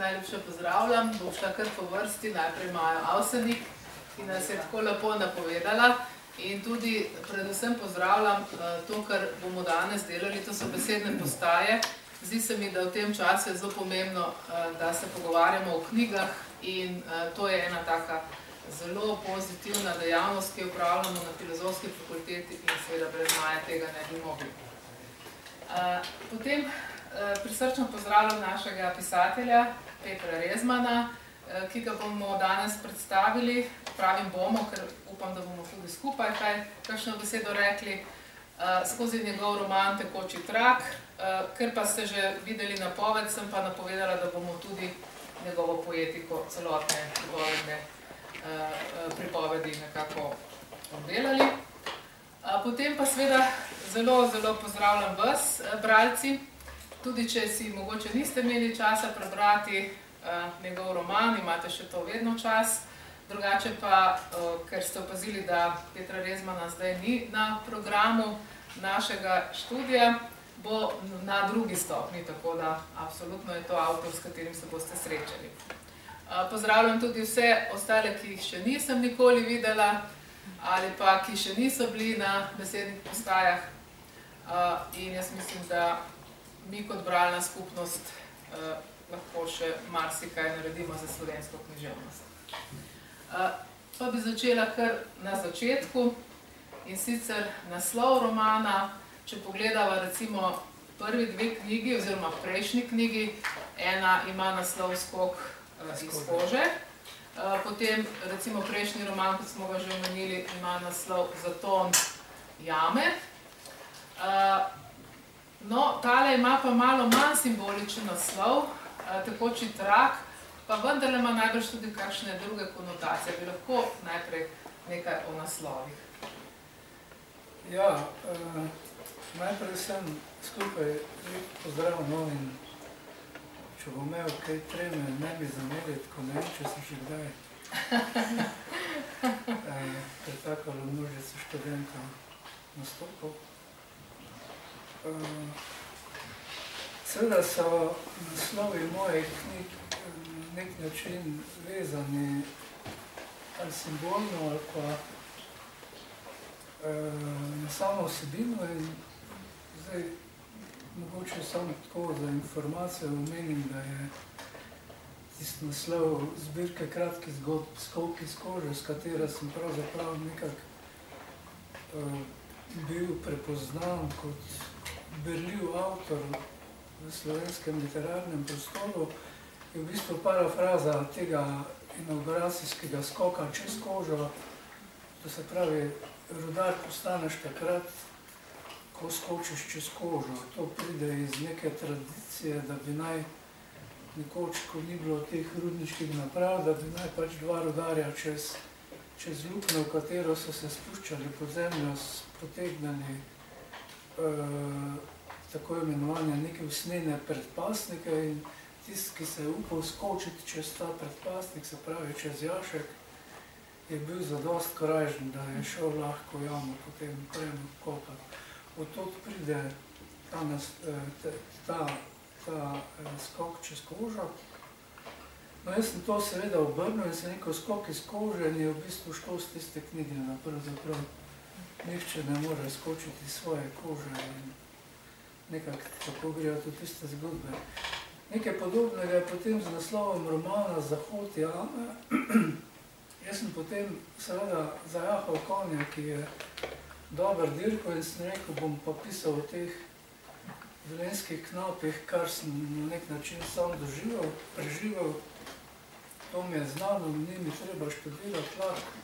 najlepše pozdravljam. Bom šla kar po vrsti, najprej Maja Avsenik, ki nas je tako lepo napovedala. In tudi predvsem pozdravljam uh, to, kar bomo danes delali, to so besedne postaje. Zdi se mi, da v tem času je zelo pomembno, uh, da se pogovarjamo o knjigah in uh, to je ena taka zelo pozitivna dejavnost, ki jo upravljamo na filozofski fakulteti in seveda brez Maja tega ne bi mogli. Potem prisrčno pozdravljam našega pisatelja Petra Rezmana, uh, ki ga bomo danes predstavili. Pravim bomo, ker upam, da bomo tudi skupaj kaj, kakšno besedo rekli, uh, skozi njegov roman Tekoči trak, ker pa ste že videli napoved, sem pa napovedala, da bomo tudi njegovo poetiko celotne uh, pripovedi nekako obdelali. Potem pa seveda zelo, zelo pozdravljam vas, bralci, tudi če si mogoče niste imeli časa prebrati uh, njegov roman, imate še to vedno čas, Drugače pa, ker ste opazili, da Petra Rezmana zdaj ni na programu našega študija, bo na drugi stopni, tako da absolutno je to avtor, s katerim se boste srečali. Pozdravljam tudi vse ostale, ki jih še nisem nikoli videla ali pa ki še niso bili na besednih postajah. In jaz mislim, da mi kot bralna skupnost lahko še marsikaj naredimo za slovensko književnost. Pa bi začela kar na začetku in sicer naslov romana, če pogledava recimo prvi dve knjigi oziroma prejšnji knjigi, ena ima naslov Skok iz kože, potem recimo prejšnji roman, kot smo ga že omenili, ima naslov Zaton jame. No, tale ima pa malo manj simboličen naslov, Tekoči trak, pa vendarle ima najbrž tudi kakšne druge konotacije. Bi lahko najprej nekaj o naslovih. Ja, uh, najprej sem skupaj pozdrav no in če bom imel kaj treme, ne bi zameriti, ko ne vem, če sem že kdaj uh, pretakalo množice študentov nastopov. Uh, seveda so naslovi mojih knjig nek način vezani ali simbolno ali pa e, na samo osebino in zdaj mogoče samo tako za informacijo omenim, da je tisti naslov zbirke kratkih zgodb Skovki iz kože, s katera sem pravzaprav nekak e, bil prepoznan kot berljiv avtor v slovenskem literarnem prostoru, je v bistvu parafraza tega inauguracijskega skoka čez kožo, to se pravi, rudar postaneš takrat, ko skočiš čez kožo. To pride iz neke tradicije, da bi naj nekoč, ko ni bilo teh rudničkih naprav, da bi naj pač dva rudarja čez, čez lukne, v katero so se spuščali pod zemljo, potegnali uh, tako imenovanje neke usnene predpasnike in tisti, ki se je upal skočiti čez ta predpastnik, se pravi čez jašek, je bil zadost korajžen, da je šel lahko jamo potem premo kopati. Od tod pride ta, ta, ta, ta eh, skok čez kožo. No, jaz sem to seveda obrnil in se neko skok iz kože in je v bistvu šlo z tiste knjige na pravzaprav. Nihče ne more skočiti svoje kože in nekako tako grejo tudi tiste zgodbe. Nekaj podobnega je potem z naslovom romana Zahod jame. Jaz sem potem seveda zajahal konja, ki je dober dirko in sem rekel, bom pa pisal o teh velenskih knapih, kar sem na nek način sam doživel, preživel. To mi je znano, ni mi treba študirati lahko.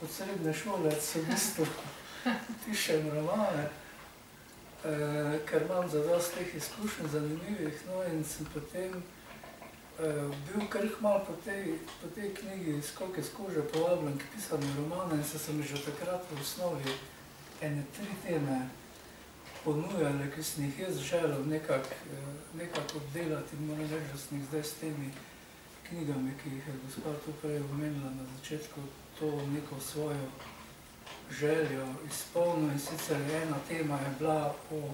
Kot srednje šolec v bistvu pišem romane. Uh, ker imam za dost teh izkušenj zanimivih, no in sem potem uh, bil kar malo po tej, po tej knjigi Skoke z kože povabljen k pisanju romana in se sem že takrat v osnovi ene tri teme ponujali, ki sem jih jaz želel nekako nekak obdelati in moram reči, da sem jih zdaj s temi knjigami, ki jih je gospod tu prej omenila na začetku, to neko svojo željo izpolnil in sicer ena tema je bila o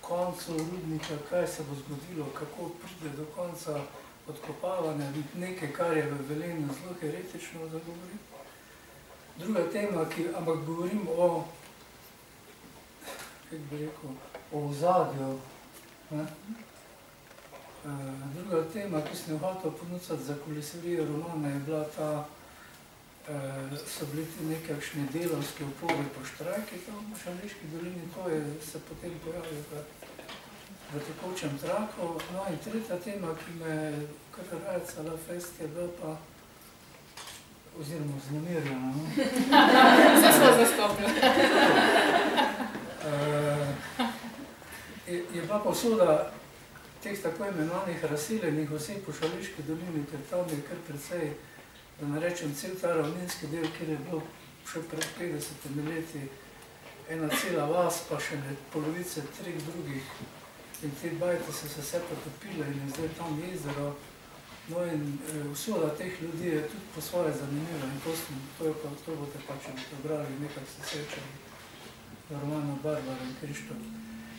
koncu rudnika, kaj se bo zgodilo, kako pride do konca odkopavanja, nekaj, kar je v Velenu zelo heretično zagovoriti. Druga tema, ki, ampak govorim o, kako bi rekel, o ozadju. Ne? Uh, druga tema, ki sem jo hotel ponuditi za kolesarijo romana, je bila ta, so bili ti nekakšni delovski upori po štrajki tam v Šališki dolini, to je se potem pojavil v, v tekočem traku. No in tretja tema, ki me kar rajcala fest, je bila pa oziroma znemirjena. No? Vse smo zastopili. uh, je, je bila posoda teh tako imenovanih razsiljenih oseb po Šališki dolini, ker tam je kar precej, da ne rečem, cel ta ravninski del, kjer je bilo še pred 50 leti ena cela vas, pa še ne polovice treh drugih. In te bajte so se vse potopile in je zdaj tam jezero. No in e, usoda teh ljudi je tudi po svoje zanimiva in smo, to, je pa, to boste pač obrali, nekako se srečali v romanu Barbara in Krištof.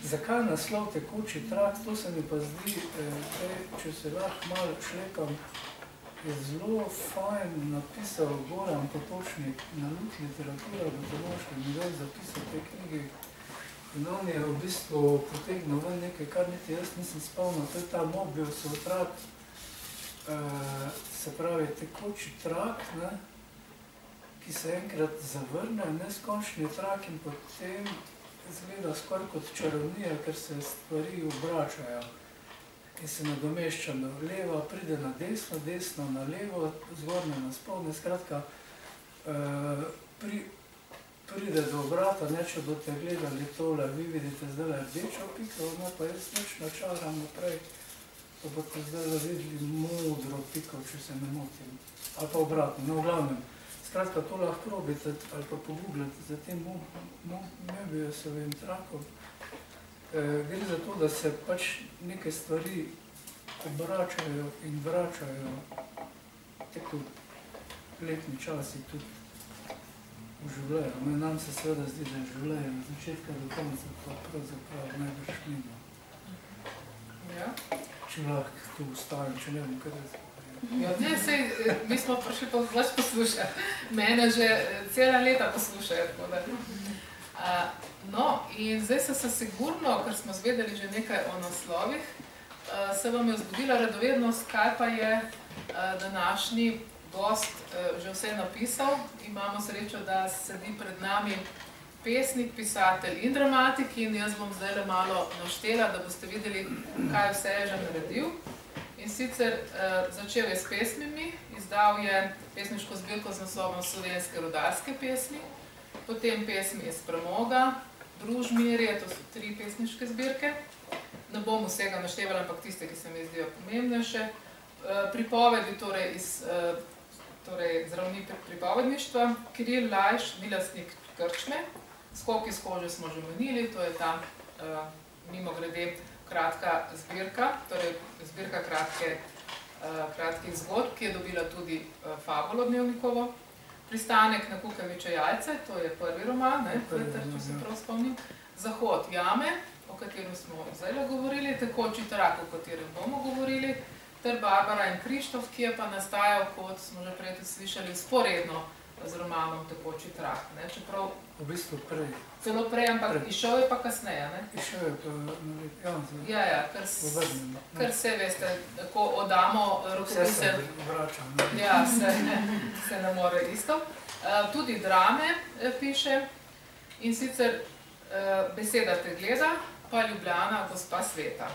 Zakaj naslov tekoči trak, to se mi pa zdi, eh, če se lahko malo šlepam, je zelo fajn napisal Goran Potočnik na Lut literatura v Tomoški univerzi zapisal te knjigi. In on je v bistvu potegnil ven nekaj, kar niti jaz nisem spomnil, to je ta mobiusov trak, eh, se pravi tekoči trak, ne, ki se enkrat zavrne, neskončni trak in potem izgleda skoraj kot čarovnija, ker se stvari obračajo in se nadomeščajo. Leva pride na desno, desno na levo, zgornje na spodnje. Skratka, uh, pri, pride do obrata, ne če boste gledali tole, vi vidite zdaj rdečo piko, no pa jaz nič načaram naprej, pa boste zdaj videli modro piko, če se ne motim. Ali pa obratno, no v glavnem. Skratka, to lahko probite ali pa pogooglate za tem Möbiusovim trakom. E, gre za to, da se pač neke stvari obračajo in vračajo tako letni časi tudi v življenju. Nam se seveda zdi, da je življenje od začetka do konca pa pravzaprav najbrž mimo. Ja. Če lahko tu ustavim, če ne bom kaj reči. Ja, ne, sej, eh, mi smo prišli pa več poslušati. Mene že eh, cela leta poslušajo. Uh, no, in zdaj so se sigurno, ker smo zvedeli že nekaj o naslovih, uh, se vam je vzbudila radovednost, kaj pa je uh, današnji gost uh, že vse napisal. Imamo srečo, da sedi pred nami pesnik, pisatelj in dramatik in jaz bom zdaj le malo naštela, da boste videli, kaj vse je že naredil. In sicer začel je s pesmimi, izdal je pesniško zbirko z naslovom Slovenske rodarske pesmi, potem pesmi iz Premoga, Družmirje, to so tri pesniške zbirke. Ne bom vsega naštevala, ampak tiste, ki se mi zdijo pomembnejše. Uh, pripovedi torej iz uh, torej zdravni pripovedništva, Kiril Lajš, milastnik Krčme, Skoki iz kože smo že menili, to je ta uh, mimo grede kratka zbirka, torej zbirka kratke, kratkih zgodb, ki je dobila tudi fabulo dnevnikovo. Pristanek na kukaviče jajce, to je prvi roman, ne, Peter, če se prav spomnim. Zahod jame, o katerem smo zdaj govorili, tekoči trak, o katerem bomo govorili, ter Barbara in Krištof, ki je pa nastajal, kot smo že prej slišali, sporedno z romanom Tekoči trak. Ne? Čeprav, v bistvu prej. Celo prej, ampak prej. išel je pa kasneje. Ne? Išel je pa, ja, ja, ja ker, ker se veste, ko odamo rokopise, se vračam. Ne? Ja, se, se ne more isto. Uh, tudi drame eh, piše in sicer uh, beseda te gleda, pa Ljubljana, gospa sveta.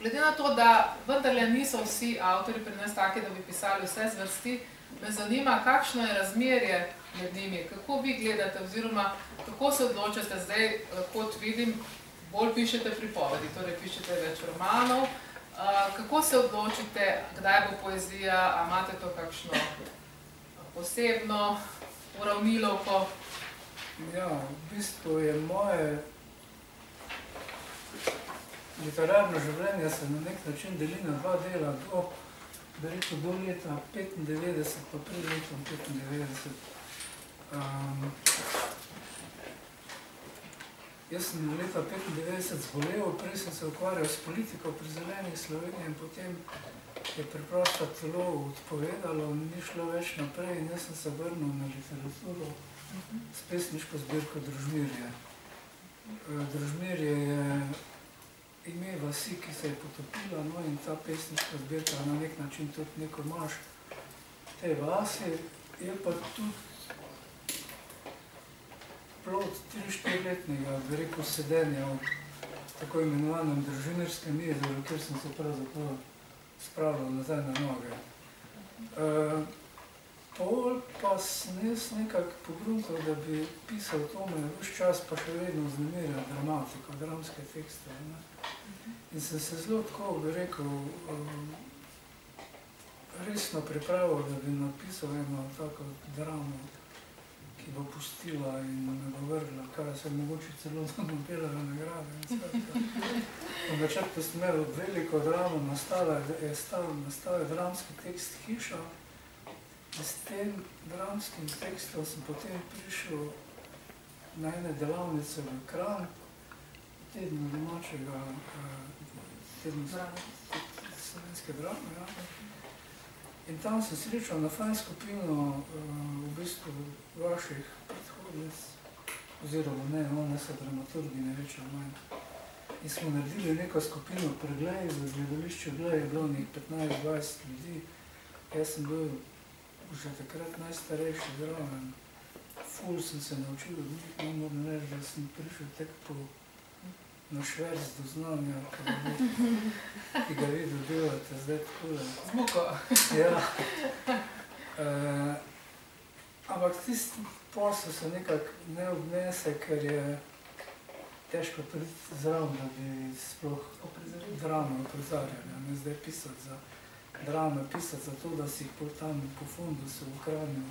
Glede na to, da vendarle niso vsi avtori pri nas taki, da bi pisali vse zvrsti, me zanima, kakšno je razmerje med njimi, kako vi gledate oziroma kako se odločate zdaj, eh, kot vidim, bolj pišete pripovedi, torej pišete več romanov, eh, kako se odločite, kdaj bo poezija, a imate to kakšno posebno uravnilovko? Ja, v bistvu je moje literarno življenje se na nek način deli na dva dela, do bi rekel, do leta 95, pa pred letom 95. Um, jaz sem leta 95 zbolel, prej sem se ukvarjal s politiko pri Zelenih Sloveniji in potem je preprosto telo odpovedalo, ni šlo več naprej in jaz sem se vrnil na literaturo s pesniško zbirko Družmirje. Družmirje je ime vasi, ki se je potopila, no in ta pesniška zbirka na nek način tudi neko maš te vasi, je pa tudi plod 3-4-letnega, bi rekel, sedenja v tako imenovanem družinerskem jezeru, kjer sem se pravzaprav spravil nazaj na noge. Uh, pol pa sem jaz nekako pogruntal, da bi pisal to me vse čas, pa še vedno vznemirja dramatiko, dramske tekste. Ne? In sem se zelo tako, bi rekel, um, resno pripravil, da bi napisal eno tako dramo, ki bo pustila in me bo vrgla, kaj se mogoče celo Nobelove nagrade. V načrtu sem imel veliko dramo, nastala je, nastal je dramski tekst Hiša, s tem dramskim tekstom sem potem prišel na ene delavnice v Kran, tedno domačega, tedno slovenske drame. Ja. In tam sem srečal na fajn skupino v bistvu vaših predhodnic, oziroma ne, one so dramaturgi, ne več ali manj. In smo naredili neko skupino preglej, v gledališču glej je bilo nekaj 15-20 ljudi. Jaz sem bil že takrat najstarejši zraven. Ful sem se naučil od njih, no moram reči, da sem prišel tek po na šverc do znanja, ki ga vi, dobivate zdaj takole. Zmuko. Ja. Uh, ampak tisti posel se nekako ne obnese, ker je težko priti zraven, da bi sploh drame oprizarjali, ne zdaj pisati za drame pisati za to, da si jih tam po fundu se v Kranju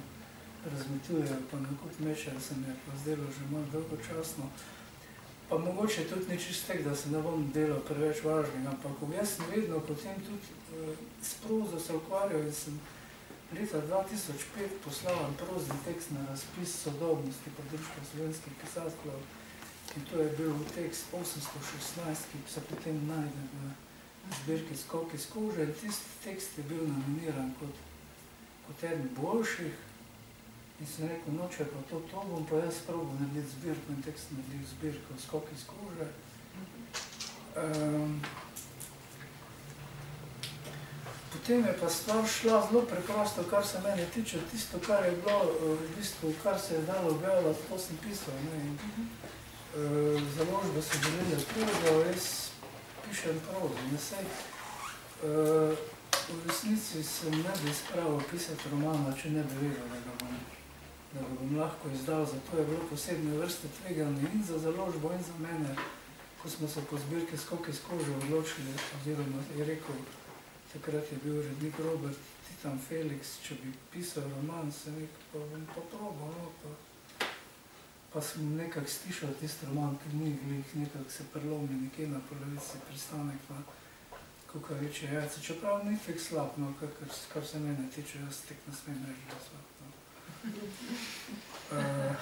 razmetujejo, pa nakup mečer se mi pa zdelo že malo dolgočasno. Pa mogoče tudi ni čist tek, da se ne bom delal preveč važnega, ampak jaz sem vedno potem tudi uh, s prozo se ukvarjal in sem leta 2005 poslal en prozni tekst na razpis sodobnosti pa društva slovenskih pisateljev in to je bil tekst 816, ki se potem najde v zbirki Skok iz kože in tisti tekst je bil nominiran kot, kot eden boljših in sem rekel, no, če pa to, to bom pa jaz probil narediti zbirko in tekst naredil zbirko Skok iz kože. Um, potem je pa stvar šla zelo preprosto, kar se mene tiče, tisto, kar je bilo, v bistvu, kar se je dalo objavljati, to sem pisal. Ne, in, uh, založbe so želeli prozo, jaz pišem prozo. Saj, uh, v resnici sem ne bi spravil pisati romana, če ne bi vedel, da ga bom, da ga bom lahko izdal. Zato je bilo posebne vrste tveganje in za založbo in za mene, ko smo se po zbirke skok iz kože odločili, oziroma je rekel, takrat je bil urednik Robert Titan Felix, če bi pisal roman, sem rekel, pa bom potrobal. No, pa pa sem nekako stišal tisti roman, ker ni glih, nekako se prelomi nekje na polovici pristanek na kakor večje jajce. Čeprav ni tek slab, no, kar, kar se mene tiče, jaz tek ne smem reči, da slab. No. Uh,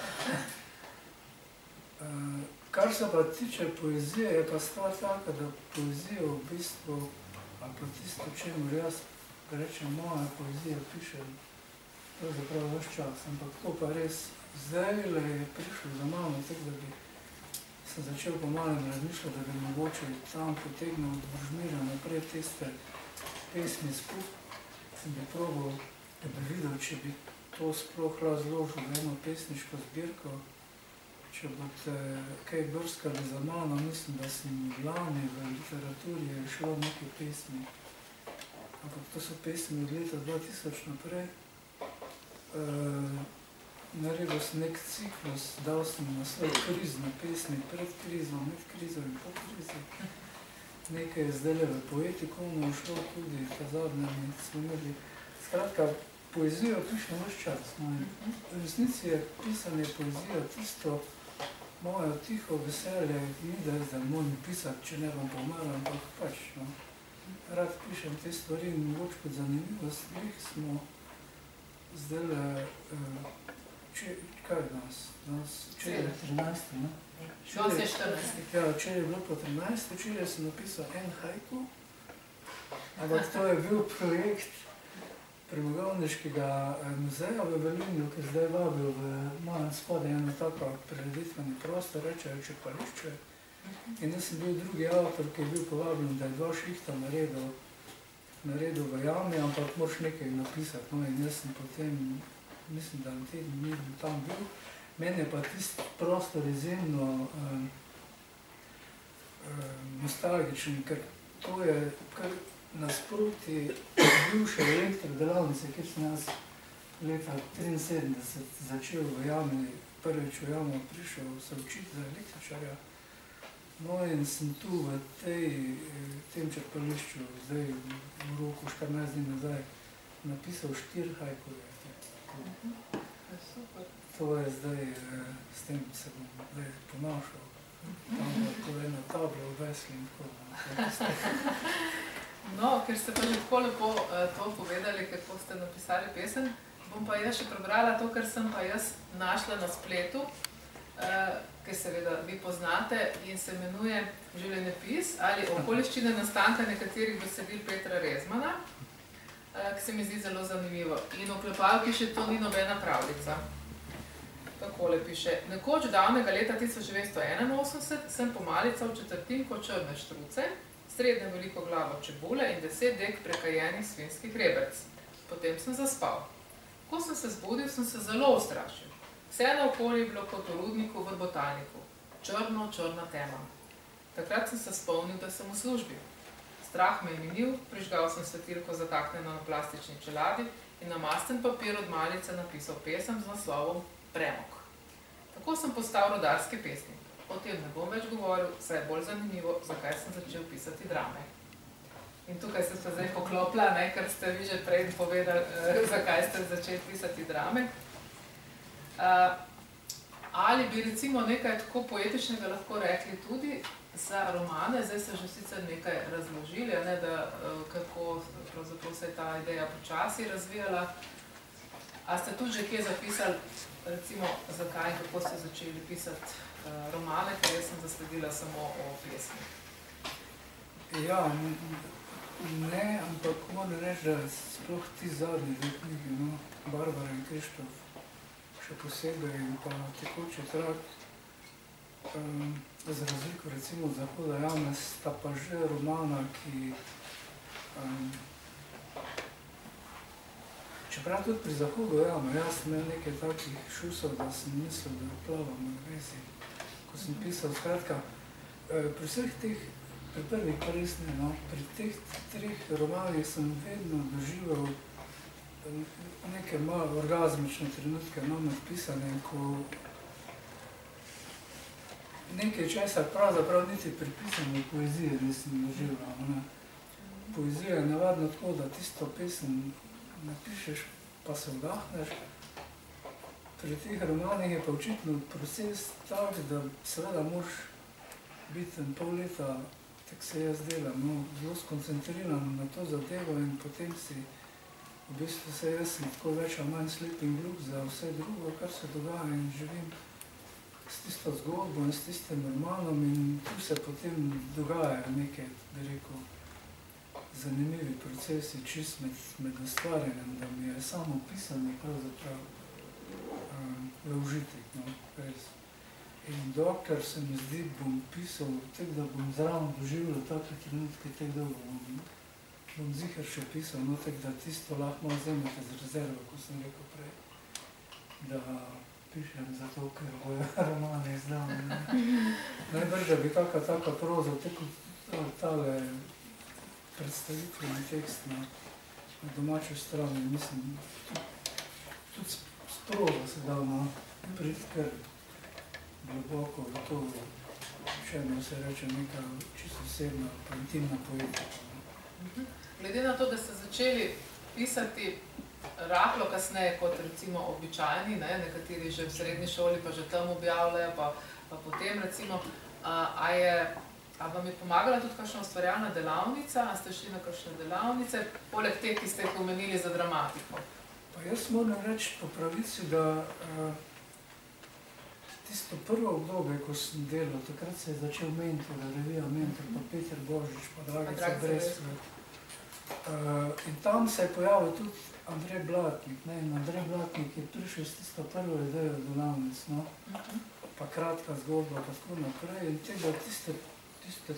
uh, kar se pa tiče poezije, je pa stvar taka, da poezijo v bistvu, ali pa tisto, čemu jaz rečem, moja poezija piše pravzaprav vaš čas, ampak to pa res zdaj je prišlo za malo, tako da bi sem začel pomalem razmišljati, da bi mogoče tam potegnil od Božmira naprej tiste pesmi skup, sem bi probal, da bi videl, če bi to sploh razložil v eno pesniško zbirko, če boste kaj brskali za mano, mislim, da sem lani v literaturi je šlo nekaj pesmi, ampak to so pesmi od leta 2000 naprej. Uh, naredil sem nek ciklus, dal sem naslov krizne pesmi, pred krizo, med krizo in po krizi. Nekaj je zdaj v poetiko šlo tudi, ta zadnja smo imeli. Skratka, poezijo pišem vse čas. No, v resnici je pisanje poezijo tisto moje tiho veselje, ni da je zdaj moram pisati, če ne bom pomaral, ampak pač. No. Rad pišem te stvari in mogoče kot zanimivost, smo zdaj uh, če, kaj je danes? danes če je 13, ne? Danes je 14. Ja, če je bilo po 13, včeraj sem napisal en hajku Ampak to je bil projekt premogovniškega eh, muzeja v Velinju, ki zdaj vabil v malem spodaj eno tako prireditveni prostor, rečejo čepališče. In jaz sem bil drugi avtor, ki je bil povabljen, da je dva šihta naredil, naredil v jami, ampak moraš nekaj napisati. No, in jaz sem potem, mislim, da teden dni tam bil. Meni je pa tisti prostor izjemno um, um, nostalgičen, ker to je kar nasproti bivše elektrodelavnice, kjer sem jaz leta 73 začel v jami, prvič v jamo prišel se učiti za električarja. No in sem tu v tej, tem črpališču, zdaj v roku 14 dni nazaj, napisal štiri hajkove. To je zdaj, s tem se bom zdaj ponašal. Tam lahko ena tabla v vesli in tako. No, ker ste pa že tako lepo uh, to povedali, kako ste napisali pesem, bom pa jaz še prebrala to, kar sem pa jaz našla na spletu. Uh, ki seveda vi poznate in se imenuje Življenjepis ali okoliščine nastanka nekaterih besedil Petra Rezmana, eh, ki se mi zdi zelo zanimivo. In oklepalki še to ni nobena pravljica. Takole piše. Nekoč davnega leta 1981 sem pomalical četrtinko črne štruce, srednje veliko glavo čebule in deset dek prekajenih svinskih rebrec. Potem sem zaspal. Ko sem se zbudil, sem se zelo ustrašil. Vse naokoli je bilo kot v rudniku v botaniku. Črno, črna tema. Takrat sem se spomnil, da sem v službi. Strah me je minil, prižgal sem svetilko zataknjeno na plastični čeladi in na masten papir od malice napisal pesem z naslovom Premok. Tako sem postal rodarski pesnik. O tem ne bom več govoril, saj je bolj zanimivo, zakaj sem začel pisati drame. In tukaj se ste zdaj poklopila, ne, ker ste vi že prej povedali, eh, zakaj ste začeli pisati drame. Uh, ali bi recimo nekaj tako poetičnega lahko rekli tudi za romane, zdaj ste že sicer nekaj razložili, ne, da, uh, kako se je ta ideja počasi razvijala. A ste tudi že kje zapisali, recimo, zakaj in kako ste začeli pisati uh, romane, ker jaz sem zasledila samo o pesmi? Ja, ne, ampak moram reči, da sploh ti zadnji dve knjigi, no, Barbara in Krištof, še posebej in pa tekoče trak. Um, za razliko recimo od Zahoda Jana sta pa že romana, ki um, čeprav tudi pri Zahodu Jana, jaz sem imel nekaj takih šusov, da sem mislil, da plavam v vezi, ko sem pisal. Skratka, uh, pri vseh teh, pri prvih pa res ne, no, pri teh treh romanih sem vedno doživel neke malo orgazmične trenutke imam napisane, ko nekaj časa pravzaprav niti pripisane poezije nisem doživel. Ne. Poezija je navadno tako, da tisto pesem napišeš, pa se vdahneš. Pri teh romanih je pa očitno proces tak, da seveda moraš biti en pol leta, tako se jaz delam, no, zelo skoncentriran na to zadevo in potem si v bistvu se jaz sem tako več ali manj sleeping glup za vse drugo, kar se dogaja in živim s tisto zgodbo in s tistim normalnom in tu se potem dogajajo neke, bi rekel, zanimivi procesi čist med, med ustvarjanjem, da mi je samo pisanje pravzaprav um, v užitek, no, res. In dokler se mi zdi, bom pisal, tek da bom zraven doživljal take trenutke, tek dolgo bom bom zihar še pisal, no tak, da tisto lahko vzemete z rezervo, ko sem rekel prej, da pišem zato, ker bojo romane izdal. Najbrž, da bi kakva taka proza, tako tale predstavitveni tekst na, na domačo strani, mislim, tudi s prozo se dal na priti kar globoko v to, še eno se reče neka čisto osebna, intimna poetika. Mhm. Glede na to, da ste začeli pisati rahlo kasneje kot recimo običajni, ne, nekateri že v srednji šoli pa že tam objavljajo, pa, pa potem recimo, a, a, je, a vam je pomagala tudi kakšna ustvarjalna delavnica, a ste šli na kakšne delavnice, poleg teh, ki ste jih omenili za dramatiko? Pa jaz moram reči po pravici, da a, tisto prvo obdobje, ko sem delal, takrat se je začel mentor, revija mentor, pa Peter Božič, pa Dragica Brezsvet. Uh, in tam se je pojavil tudi Andrej Blatnik. Ne? In Andrej Blatnik je prišel s tisto prvo idejo delavnic, no? pa kratka zgodba, pa tako naprej. In tega tiste, tiste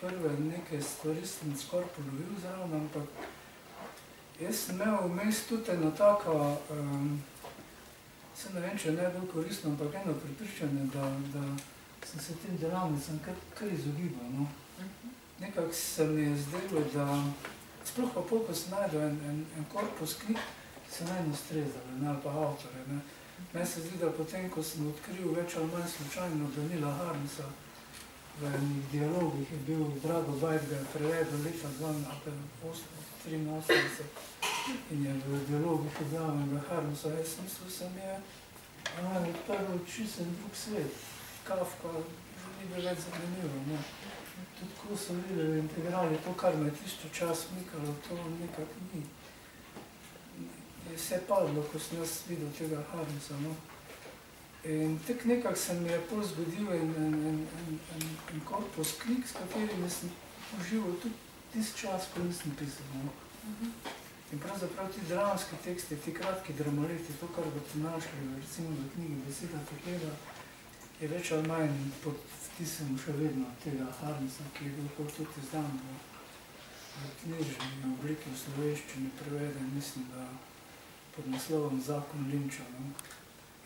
prve neke stvari sem skoraj polovil zraven, ampak jaz sem imel vmes tudi eno tako, um, se ne vem, če je najbolj koristno, ampak eno pripričanje, da, da sem se tem delavnicam kar, kar izogibal. No? Nekako se mi je zdelo, da sploh pa pol, ko sem najdel en, en, en korpus ki so najno strezali, ne, ali pa avtore. Ne. Meni se zdi, da potem, ko sem odkril več ali manj slučajno Danila Harmsa, v enih dialogih je bil Drago je prevedel leta 1983 in je v dialogih objavljenega Harmsa, jaz sem mislil, sem je ali odprl čisen drug svet. Kafka ni bil več zanimivo. Ne. Tudi ko so videli integrali, to, kar me tisto čas mikalo, to nekako ni. Je vse padlo, ko sem jaz videl tega Harmsa. No. In tek nekako se mi je pol zgodil en, en, en, en, en, en korpus knjig, s katerimi sem užival tudi tisti čas, ko nisem pisal. No. In pravzaprav ti dramski teksti, ti kratki dramoleti, to, kar boste našli, recimo v knjigi Beseda Tehleda, je več ali manj pod vtisem še vedno tega Harmsa, ki je bil kot tudi izdan v, knjižni obliki v sloveščini preveden, mislim, da pod naslovom Zakon Linča. No.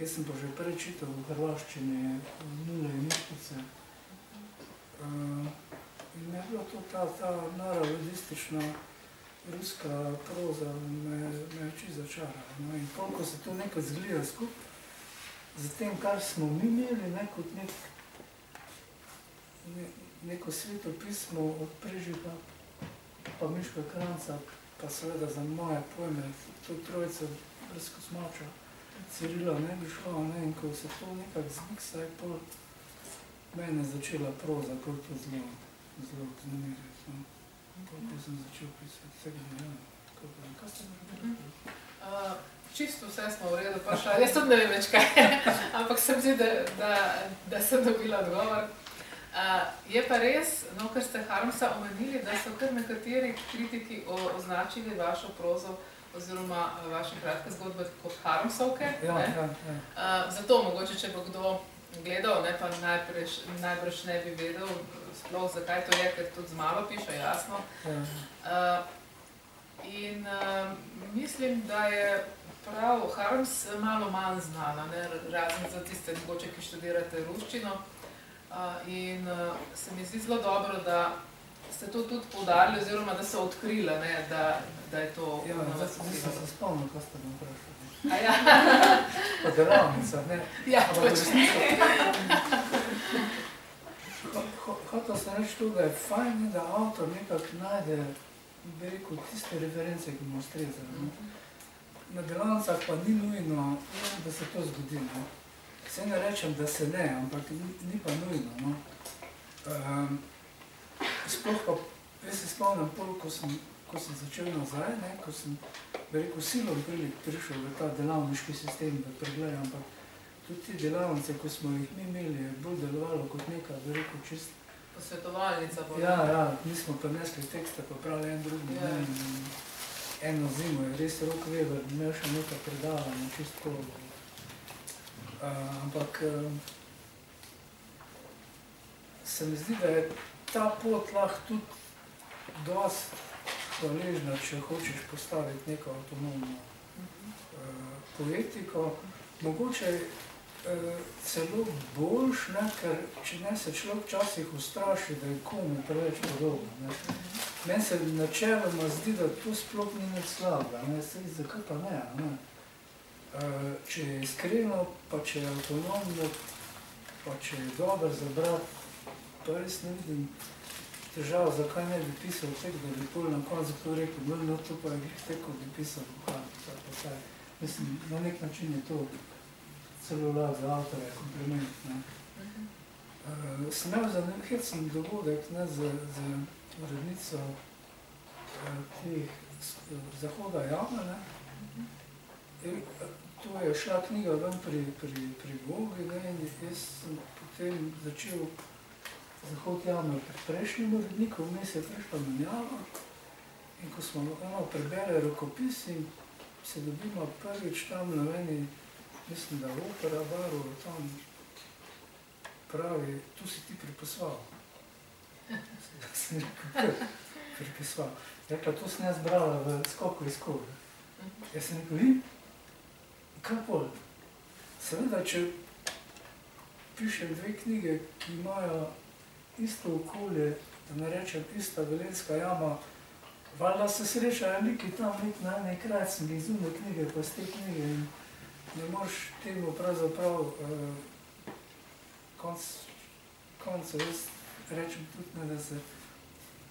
Jaz sem pa že prej čital v hrvaščini Nule in Nišpice. Uh, in je bila to ta, ta naravodistična ruska proza, me, me je čisto začarala. No. In koliko se to nekaj zgleda skupaj, z tem, kar smo mi imeli, ne, kot nek, ne, neko sveto pismo od Prežiga, pa Miška Kranca, pa seveda za moje pojme, to trojica brez kosmača, Cirila ne bi šlo, ne, in ko se to nekako zmiksa, je pol mene začela proza, kot to zelo, zelo znamiriti. No. Koliko sem začel pisati, vsega ne vem, kako, kaj ste naredili? Čisto vse smo v redu prišli. Jaz tudi ne vem več kaj, ampak sem zdi, da, da, da sem dobila odgovor. Uh, je pa res, no, ker ste Harmsa omenili, da so kar nekateri kritiki o- označili vašo prozo oziroma vaše kratke zgodbe kot Harmsovke. Ja, ne? ja, ja. Uh, zato mogoče, če bo kdo gledal, ne, pa najprej, najbrž ne bi vedel, sploh zakaj to je, ker tudi z malo piše, jasno. ja. Uh, in uh, mislim, da je prav Harms malo manj znana, ne, razen za tiste, mogoče, ki študirate ruščino. In se mi zdi zelo dobro, da ste to tudi poudarili, oziroma da so odkrili, ne, da, da je to Ja, na zdaj vas sem nisem se spomnil, kaj ste me vprašali. A ja, Pa delavnica, ne? ja Ampak v točno. resnici- Ho- ho- Hotel sem reči to, da je fajn, ne, da avtor nekako najde, bi rekel, tiste reference, ki mu ustrezajo. ne. Na delavnicah pa ni nujno, da se to zgodi. Ne. Se ne rečem, da se ne, ampak ni, ni pa nujno. No. Um, sploh pa, jaz se spomnim, pol, ko sem, ko sem začel nazaj, ne, ko sem, bi rekel, silom prilik prišel v ta delavniški sistem, da pregledam, ampak tudi te delavnice, ko smo jih mi imeli, je bolj delovalo kot neka, bi rekel, čist. Posvetovalnica. Ja, ja, mi smo prinesli tekste, pa pravi en drugi. Ja. Ja. In eno zimo je res rok Weber, imel še nekaj predavanja, čisto. Uh, ampak uh, se mi zdi, da je ta pot lahko tudi dosti hvaležna, če hočeš postaviti neko avtonomno uh, poetiko. Mogoče uh, celo boljš, ne, ker če ne se človek včasih ustraši, da je komu preveč podobno. Ne. Meni se načeloma zdi, da to sploh ni nič slabega, ne, saj zakaj pa ne, ne. Uh, če je iskreno, pa če je avtonomno, pa če je dobro za brati, pa res ne vidim težav, zakaj ne bi pisal tek, da bi pol na koncu to rekel, no, no to pa je glih tek, ko bi pisal Buhari, pa kaj. Mislim, na nek način je to celo lahko za avtorja kompliment. Ne. Mhm. Uh, sem imel za nek hecen dogodek ne, z, z urednico uh, teh s- Zahoda Jama. Ne. In, uh, to je šla knjiga ven pri, pri, pri Gogi ne, in jaz sem potem začel Zahod Jama pri prejšnjem uredniku, vmes je prišla menjava In ko smo ono prebere rokopis in se dobimo prvič tam na eni, mislim, da opera baru, tam pravi, tu si ti pripisoval. Sem rekel, pripisoval. Rekla, to sem jaz brala v skoku iz kože. Jaz sem rekel, vi? Kaj pol? Seveda, če pišem dve knjige, ki imajo isto okolje, da ne rečem ista velenska jama, valjda se srečajo neki tam nek na ene kraj, sem jih zunaj knjige, pa z te knjige in ne moreš temu pravzaprav uh, konc, koncu, jaz rečem tudi ne, da se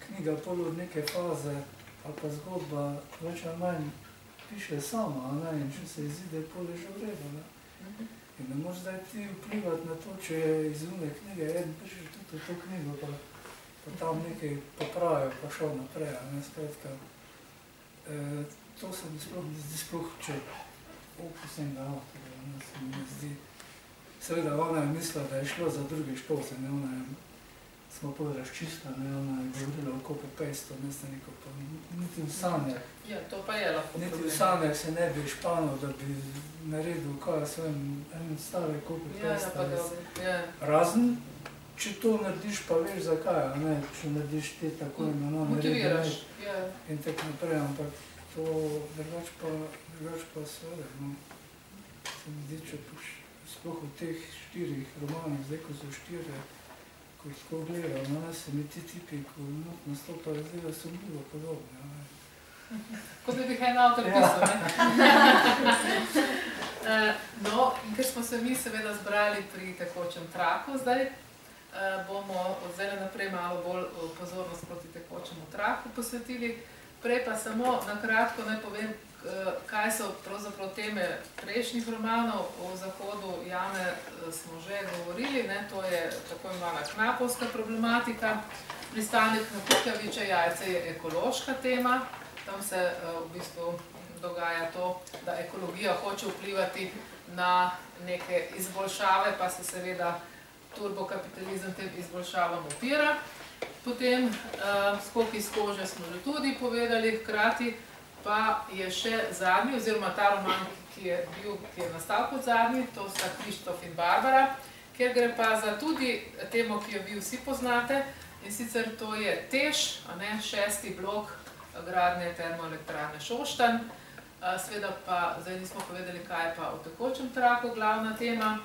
knjiga pol od neke faze ali pa zgodba več ali manj piše sama, ne, in če se izide, pol je že v redu, ne. In ne moreš zdaj ti vplivati na to, če je iz une knjige, en pišeš tudi to knjigo, pa, pa tam nekaj popravijo, pa šel naprej, ne, skratka. E, to se mi sploh ne zdi sploh, če opusnega avtorja, ne, se mi ne zdi. Seveda, ona je mislila, da je šlo za druge školce, ne, ona je smo pol razčistili, ne, ona je govorila o copy-paste, ne ste neko pa niti v sanjah. Ja, to pa je lahko Niti v sanjah se ne bi španil, da bi naredil kaj s svojim enim stare Ja, ja, copy-paste. pa dobro. Ja. Razen, če to narediš, pa veš zakaj, a ne, če narediš te tako imenovane Motiviraš. ready-made Ja. in tako naprej, ampak to drugač pa, drugač pa seveda, no, se mi zdi, če pač sploh v teh štirih romanih, zdaj ko so štiri, ko tako gledam, no, se mi ti tipi, ko not nastopajo, zdijo sumljivo podobni, ne. Kot da bi jih en avtor Ja. pisal, ne? Eh, No, in ker smo se mi seveda zbrali pri tekočem traku zdaj, eh, bomo od zdaj naprej malo bolj eh, pozornost proti tekočemu traku posvetili. Prej pa samo na kratko naj povem, kaj so pravzaprav teme prejšnjih romanov. O zahodu jame eh, smo že govorili, ne? to je tako imenovana knapovska problematika. Pristanek na kukaviče jajce je ekološka tema, tam se eh, v bistvu dogaja to, da ekologija hoče vplivati na neke izboljšave, pa se seveda turbokapitalizem tem izboljšavam upira. Potem uh, skok iz kože smo že tudi povedali, hkrati pa je še zadnji, oziroma ta roman, ki je, bil, ki je nastal kot zadnji, to sta Krištof in Barbara, ker gre pa za tudi temo, ki jo vi vsi poznate, in sicer to je Tež, a ne, šesti blok gradnje termoelektrarne Šoštanj. A, Seveda pa zdaj nismo povedali, kaj je pa v tekočem traku glavna tema.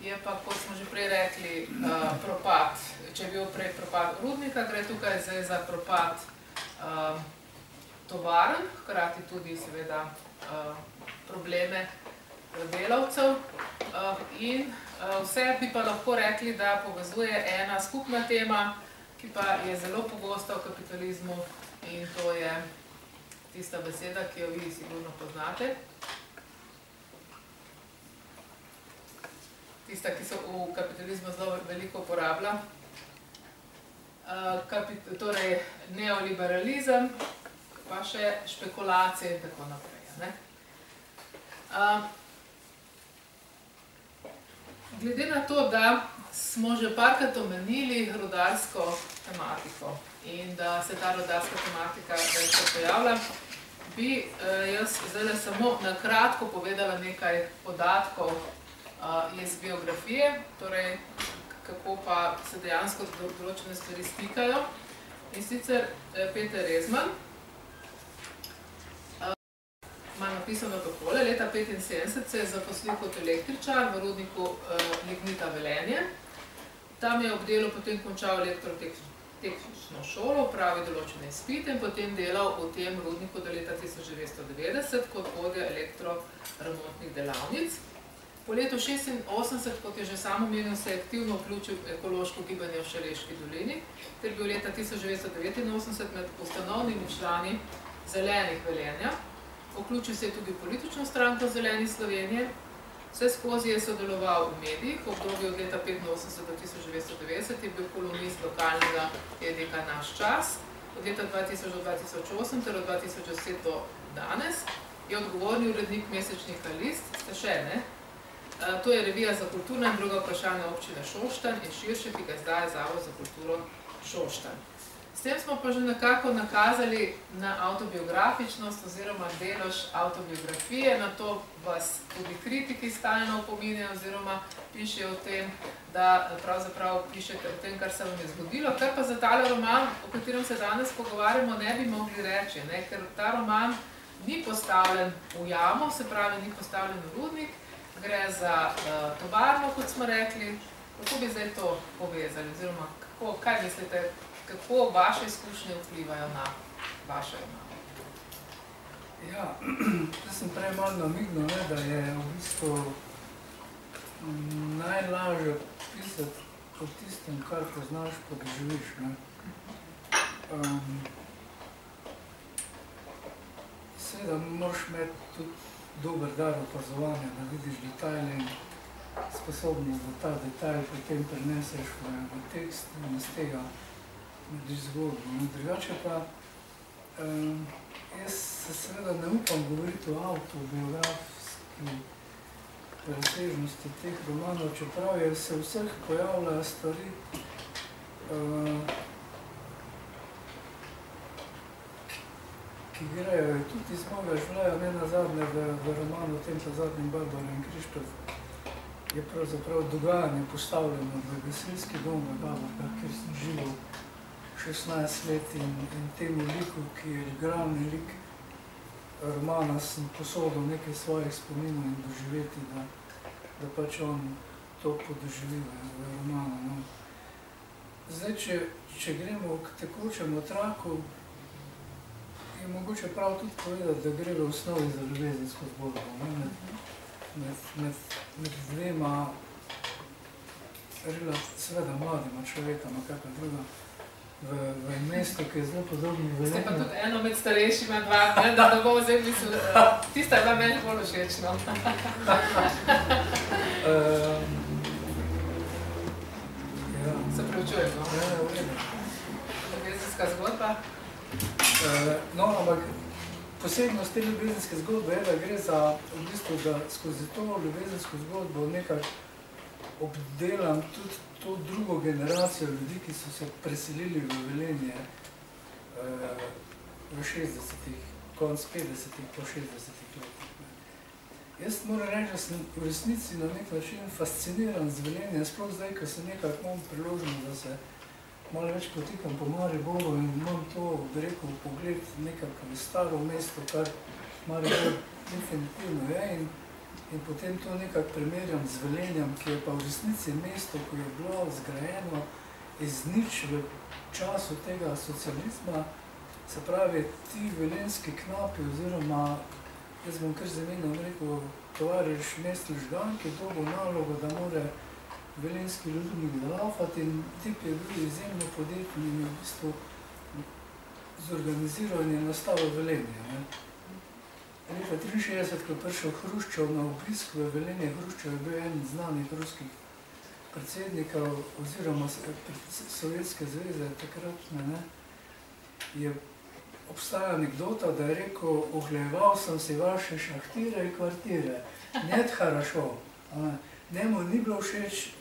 Je pa, kot smo že prej rekli, propad. Če je bil prej propad rudnika, gre tukaj zdaj za propad a, tovarn, hkrati tudi seveda a, probleme delavcev. A, In vse bi pa lahko rekli, da povezuje ena skupna tema, ki pa je zelo pogosta v kapitalizmu in to je tista beseda, ki jo vi sigurno poznate. Tista, ki se v kapitalizmu zelo veliko uporablja. Torej, neoliberalizem, pa še špekulacije in tako naprej. Ne? Uh, glede na to, da smo že parkrat omenili rudarsko tematiko in da se ta rudarska tematika večkrat pojavlja, bi eh, jaz zdaj samo na kratko povedala nekaj podatkov eh, iz biografije, torej kako pa se dejansko do- določene stvari stikajo. In sicer eh, Peter Rezman ima napisano takole, leta 75 se je zaposlil kot električar v rudniku eh, Lignita Velenje. Tam je ob delu potem končal elektrotehnično šolo, pravi določene izpite in potem delal v tem rudniku do leta 1990 kot vodja elektroremontnih delavnic. Po letu 86, kot je že sam omenil, se je aktivno vključil v ekološko gibanje v Šaleški dolini, ter bil leta 1989 med ustanovnimi člani Zelenih Velenja. Vključil se je tudi v politično stranko Zeleni Slovenije, Vse skozi je sodeloval v medijih, v obdobju od leta 1985 do 1990 je bil kolumnist lokalnega jedika Naš čas, od leta 2000 do 2008 ter od 2010 do danes je odgovorni urednik mesečnika List, ste še ne? To je revija za kulturno in druga vprašanja občine Šoštanj in širše, ki ga izdaja Zavod za kulturo Šoštanj. S tem smo pa že nekako nakazali na autobiografičnost oziroma delož autobiografije, na to vas tudi kritiki stalno opominjajo oziroma pišejo o tem, da pravzaprav pišete o tem, kar se vam je zgodilo, kar pa za tale roman, o katerem se danes pogovarjamo, ne bi mogli reči, ne? ker ta roman ni postavljen v jamo, se pravi, ni postavljen v rudnik, gre za uh, tovarno, kot smo rekli, kako bi zdaj to povezali, oziroma kako, kaj mislite, kako vaše izkušnje vplivajo na vaše? Ja, jaz sem prej malo namignil, ne, da je v bistvu najlažje pisati o tistem, kar poznaš, pa da živiš. Ne. Um, seveda moraš imeti tudi dober dar opazovanja, da vidiš detajle in sposobnost, da ta detajl potem preneseš v, v tekst in iz tega narediš zgodbo. No, drugače pa, um, jaz se seveda ne upam govoriti o autobiografski razsežnosti teh romanov, čeprav je se vseh pojavljajo stvari, uh, ki grejo tudi iz mojega življenja, ne nazadnje v, v romanu tem pa zadnjim Barbara in Krištof, je pravzaprav dogajanje postavljeno v gasilski dom v Gavarka, kjer sem živel 16 let in, in temu liku, ki je igralni lik romana, sem posodil nekaj svojih spominov in doživeti, da, da pač on to podoživi v, romanu. No. Zdaj, če, če gremo k tekočemu traku, je mogoče prav tudi povedati, da gre v osnovi za ljubezensko zgodbo. Med, med, med, med dvema, seveda mladima človekama, pa druga, v, v mestu, ki je zelo podobno Velenju. Ste pa tudi eno med starejšima dva, ne? da ne bomo zdaj mislili, tista je bila meni bolj všeč, no. um, ja. Se preučujem, no? Ja, v redu. Ljubezenska zgodba? Uh, no, ampak posebnost te ljubezenske zgodbe je, da gre za, v bistvu, da skozi to ljubezensko zgodbo nekaj obdelam tudi to drugo generacijo ljudi, ki so se preselili v Velenje uh, v 60-ih, konc 50-ih, po 60-ih letih. Jaz moram reči, da sem v resnici na nek način fasciniran z Velenjem, sploh zdaj, ko se nekaj imam priložno, da se malo več potikam po Mariboru in imam to, bi rekel, pogled nekako v staro mesto, kar Maribor definitivno je in, in potem to nekako primerjam z Velenjem, ki je pa v resnici mesto, ko je bilo zgrajeno iz nič v času tega socializma, se pravi, ti velenski knapi oziroma, jaz bom kar zamenil, rekel, tovariš mest Lžgan, ki je dobo nalogo, da more velenski ljudmi laufati in tip je bil izjemno podjetni in v bistvu zorganiziral in je nastal v Velenje. Ne. Leta 63, ko je prišel Hruščov na obisk v Velenje, Hruščov je bil en znanih ruskih predsednikov oziroma Sovjetske zveze takratne, ne, je obstaja anekdota, da je rekel, ogleval sem si vaše šahtire in kvartire, net harašo. Njemu ni bilo všeč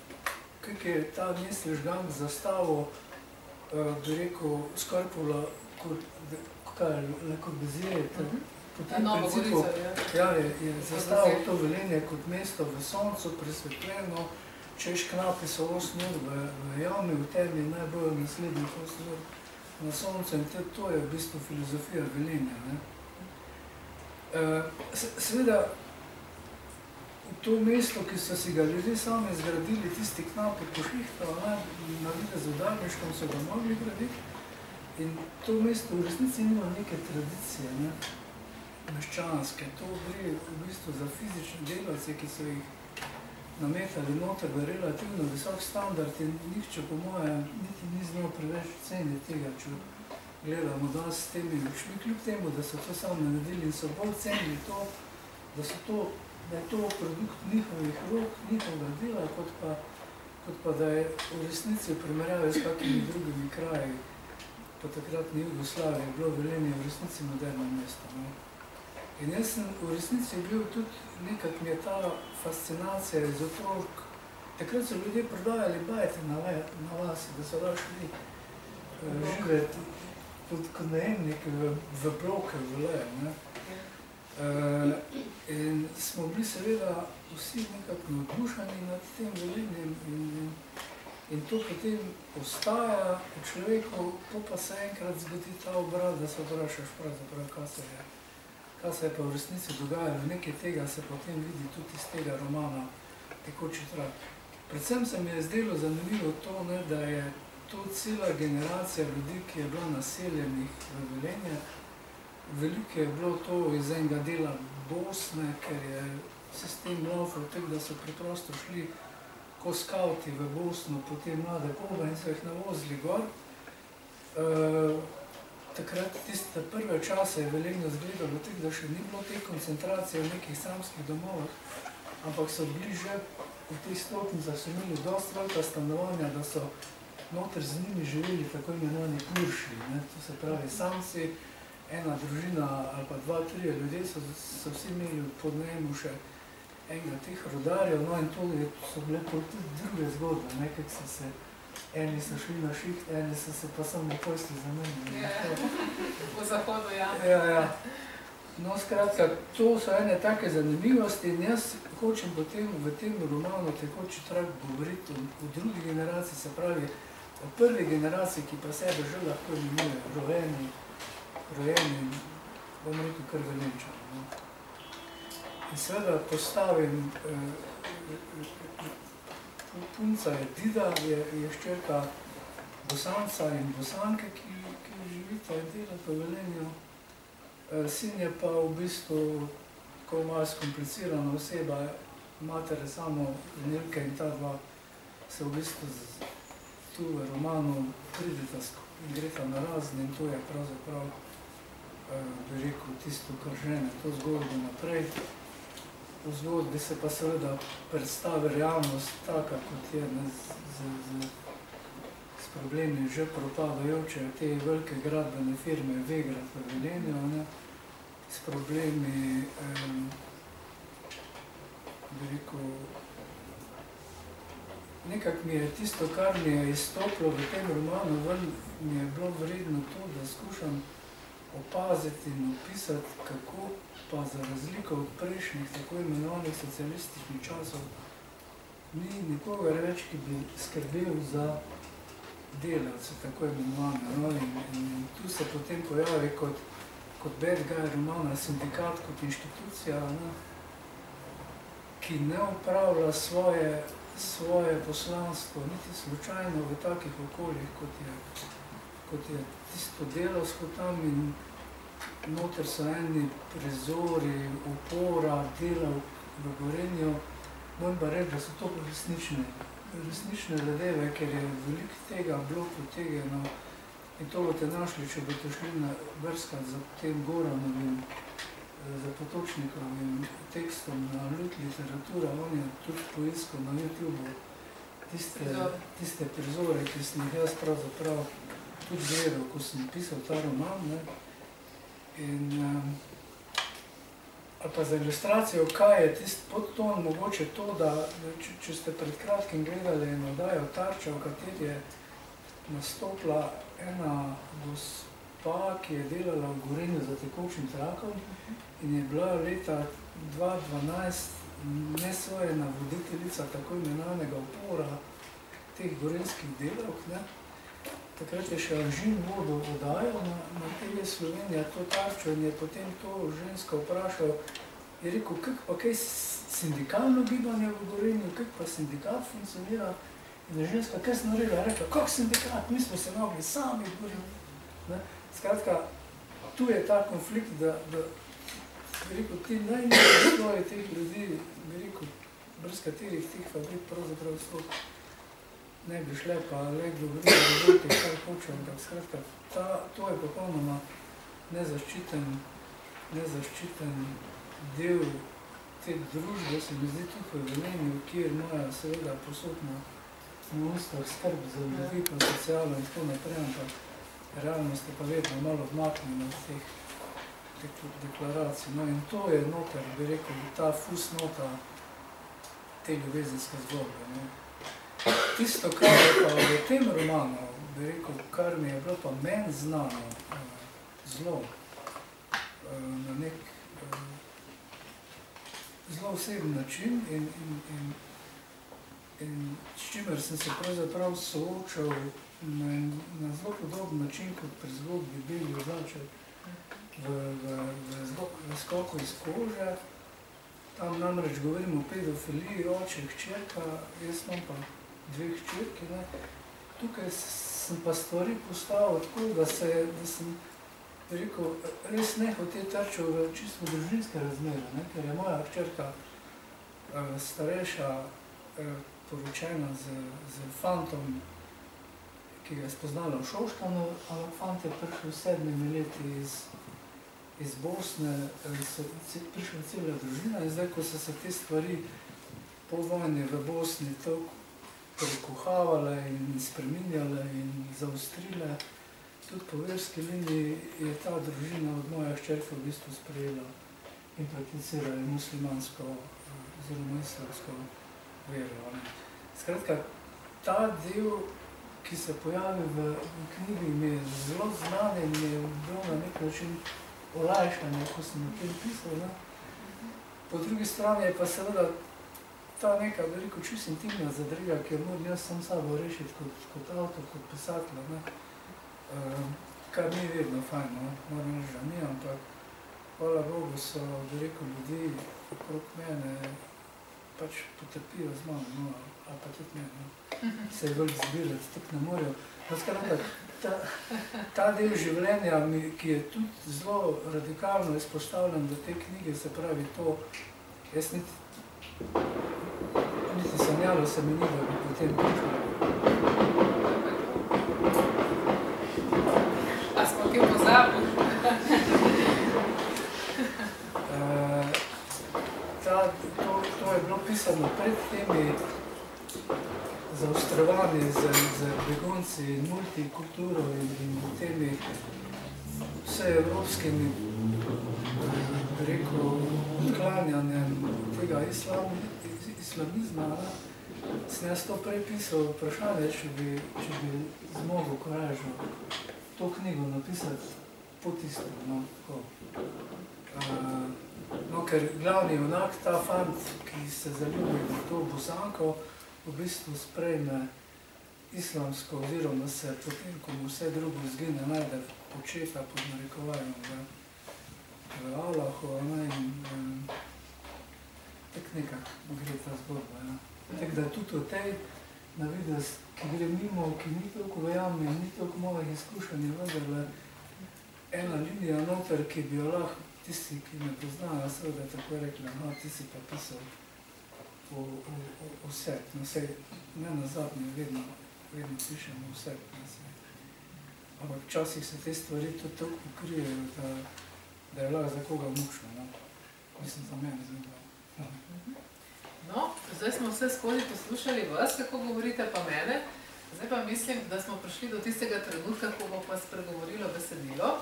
kako je ta mestni žgan zastavo, uh, bi rekel, skorpula, kaj je, Le Corbusier, potem principu, ja. ja, je, je zastavo to velenje kot mesto v soncu, presvetljeno, češ knapi so 8 ur v, v jami, v temi najbolj naslednji 8 ur na soncu in te, to je v bistvu filozofija velenja. Ne. Uh, seveda, to mesto, ki so si ga ljudje sami zgradili, tisti knapi pošihtov, na vide z udarniškom so ga mogli graditi. In to mesto v resnici nima neke tradicije, ne? Meščanske. To gre v bistvu za fizične delavce, ki so jih nametali noter v relativno visok standard in nihče po moje niti ni znal preveč ceni tega, če gledamo da s temi očmi, kljub temu, da so to sami naredili in so bolj cenili to, da so to da je to produkt njihovih rok, njihovega dela, kot pa, kot pa da je v resnici v primerjavi s kakimi drugimi kraji, po takratni Jugoslaviji, bilo velenje v resnici moderno mesto. No. In jaz sem v resnici bil tudi nekak mi je ta fascinacija iz otrok. Takrat so ljudje prodajali bajte na, na vasi, da so šli uh, živeti kot, kot najemnik v, v bloke v Le. Ne. Uh, in smo bili seveda vsi nekako navdušeni nad tem velenjem in, in, in to potem ostaja v človeku, to pa se enkrat zgodi ta obrat, da se vprašaš pravzaprav, kaj se je, kaj se je pa v resnici dogajalo. Nekaj tega se potem vidi tudi iz tega romana Tekoči trak. Predvsem se mi je zdelo zanimivo to, ne, da je to cela generacija ljudi, ki je bila naseljenih v Velenje. Veliko je bilo to iz enega dela Bosne, ker je sistem laufal tako, da so preprosto šli ko skauti v Bosno, potem mlade pobe in so jih navozili gor. E, takrat, tiste prve čase je Velenje zgledalo tako, da še ni bilo te koncentracije v nekih samskih domovah, ampak so bili že v teh stopnicah, so imeli dosti velika stanovanja, da so noter z njimi živeli tako imenovani kurši, ne? to se pravi samci, ena družina ali pa dva, tri ljudje so, so vsi imeli pod najemu še enega teh rodarjev, no in to je, so bile tudi druge zgodbe, ne, kak so se, eni so šli na šiht, eni so se pa samo posli zamenjali. Ja, po zahodu, ja. Ja, ja. No, skratka, to so ene take zanimivosti in jaz hočem potem v tem romanu tekoči trak govoriti o, o drugi generaciji, se pravi, o prvi generaciji, ki pa sebe že lahko imenuje, rojeni, rojeni, bom rekel, kar velenčani. No. In seveda postavim, eh, punca je Dida, je, je ščerka Bosanca in Bosanke, ki, ki živita in delata v Velenju. Eh, sin je pa v bistvu tako malo skomplicirana oseba, matere samo Nilke in ta dva se v bistvu z, tu v romanu prideta in greta na razni in to je pravzaprav, eh, bi rekel, tisto, kar žene to zgodbo naprej. V zgodbi se pa seveda predstavi realnost taka, kot je ne, z, z, s problemi že propadajoče te velike gradbene firme Vegrat v Velenju, ne, s problemi, um, bi rekel, nekako mi je tisto, kar mi je izstopilo v tem romanu ven, mi je bilo vredno to, da skušam opaziti in opisati, kako pa za razliko od prejšnjih tako imenovanih socialističnih časov ni nikogar več, ki bi skrbel za delavce, tako imenovane. No? In, in tu se potem pojavi kot, kot bad guy romana sindikat, kot inštitucija, ne? ki ne upravlja svoje, svoje poslanstvo, niti slučajno v takih okoljih, kot je, kot je tisto delovsko tam in noter so eni prizori, upora, dela v Gorenju. Moram pa reči, da so to resnične, resnične zadeve, ker je veliko tega bilo potegeno in to boste našli, če boste šli na brskati za tem Goranovim, za potočnikovim tekstom na Lut literatura, on je tudi poiskal na YouTube tiste, tiste prizore, ki sem jih jaz pravzaprav tudi gledal, ko sem pisal ta roman. Ne. In, um, ali pa za ilustracijo, kaj je tisti podton, mogoče to, da če, če ste pred kratkim gledali in oddajo Tarča, v kateri je nastopila ena gospa, ki je delala v Gorenju za tekočim trakom in je bila leta 2012 nesvojena voditeljica tako imenovanega upora teh gorenskih delavk. Ne? Takrat je še Anžin vodo odajal na, na TV Slovenija, to tarčo in je potem to ženska vprašal, je rekel, kak pa kaj sindikalno gibanje v Gorenju, kak pa sindikat funkcionira? In je ženska, kaj sem naredila, rekla, kak sindikat, mi smo se mogli sami boriti. Skratka, tu je ta konflikt, da, da bi rekel, ti najnižji sloje teh ljudi, bi rekel, brez katerih teh fabrik pravzaprav sploh ne bi šle, pa le govorili, da bote, kar hoče, ampak skratka, ta, to je popolnoma nezaščiten, nezaščiten del te družbe, se mi zdi tukaj v Velenju, kjer moja seveda posodna na ustah skrb za ljudi, pa socialno in tako naprej, ampak realnost je pa vedno malo odmaknjena od teh, deklaracij. No in to je noter, bi rekel, ta fus nota te ljubezenske zgodbe. Ne. Tisto, kar je pa v tem romanu bi rekel, kar mi je bilo pa meni znano, zelo, na nek zelo osebni način in, in, in, in s čimer sem se pravzaprav soočal na, na zelo podoben način kot pri zgodbi Bili Vlaček v, v, v, v skoku iz kože. Tam namreč govorimo o pedofiliji, oče, hčerka, jaz imam pa dve hčerki. Ne. Tukaj sem pa stvari postavil tako, da, se, da sem rekel, res ne hote trčil v čisto družinske razmere, ne, ker je moja hčerka uh, starejša uh, poročena z, z fantom, ki ga je spoznala v Šoštanu, ampak fant je prišel sedmimi leti iz, iz Bosne, so prišla cela družina in zdaj, ko so se te stvari po vojni v Bosni toliko prekuhavale in spreminjale in zaostrile, tudi po verski liniji je ta družina od moja hčerka v bistvu sprejela in prakticirala muslimansko oziroma islamsko vero. Skratka, ta del ki se pojavi v, v knjigi, mi je zelo znan in je bilo na nek način olajšanje, ko sem o tem pisal. Ne. Po drugi strani je pa seveda ta neka veliko čist intimna zadriga, ki jo moram jaz sam sabo rešiti kot, kot avto, kot pisatelj. Ne. Uh, kar ni vedno fajn, no. moram reči, da ni, ampak hvala Bogu so veliko ljudi okrog mene pač potrpijo z mano, no, ali pa tudi ne. No se več zbirati, tako ne morejo. Skratka, ta, ta del življenja, mi, ki je tudi zelo radikalno izpostavljen v te knjige, se pravi to, jaz niti, niti sanjalo se mi ni, da bi potem prišlo. A smo kje pozabili? uh, ta, to, to je bilo pisano pred temi zaostrovani z, z begunci in multikulturo in, in temi vseevropskimi rekel, odklanjanjem tega islam, islamizma. Sem jaz to prepisal vprašanje, če bi, če bi zmogel koražo to knjigo napisati po tisto. No, tako. Uh, no, ker glavni onak, ta fant, ki se zaljubi v to bosanko, v bistvu sprejme islamsko oziroma se potem, ko mu vse drugo zgine, najde početa pod narekovajem v, v Allahu, ne, in um, tak nekak gre ta zgodba. Ja. Tak da tudi o tej na videz, ki gre mimo, ki ni toliko vejami, ni toliko mojih izkušenj, vendarle ena linija noter, ki bi jo lahko tisti, ki me poznajo, seveda tako rekla, no, ti si pa pisal v, v, vse. No, sej, ne na zadnje, vedno, vedno pišemo vse. Ampak včasih se te stvari tudi tako pokrijejo, da, da je lahko za koga mučno. No? Mislim, za mene zelo. No. zdaj smo vse skozi poslušali vas, kako govorite pa mene. Zdaj pa mislim, da smo prišli do tistega trenutka, ko bo pa spregovorilo besedilo.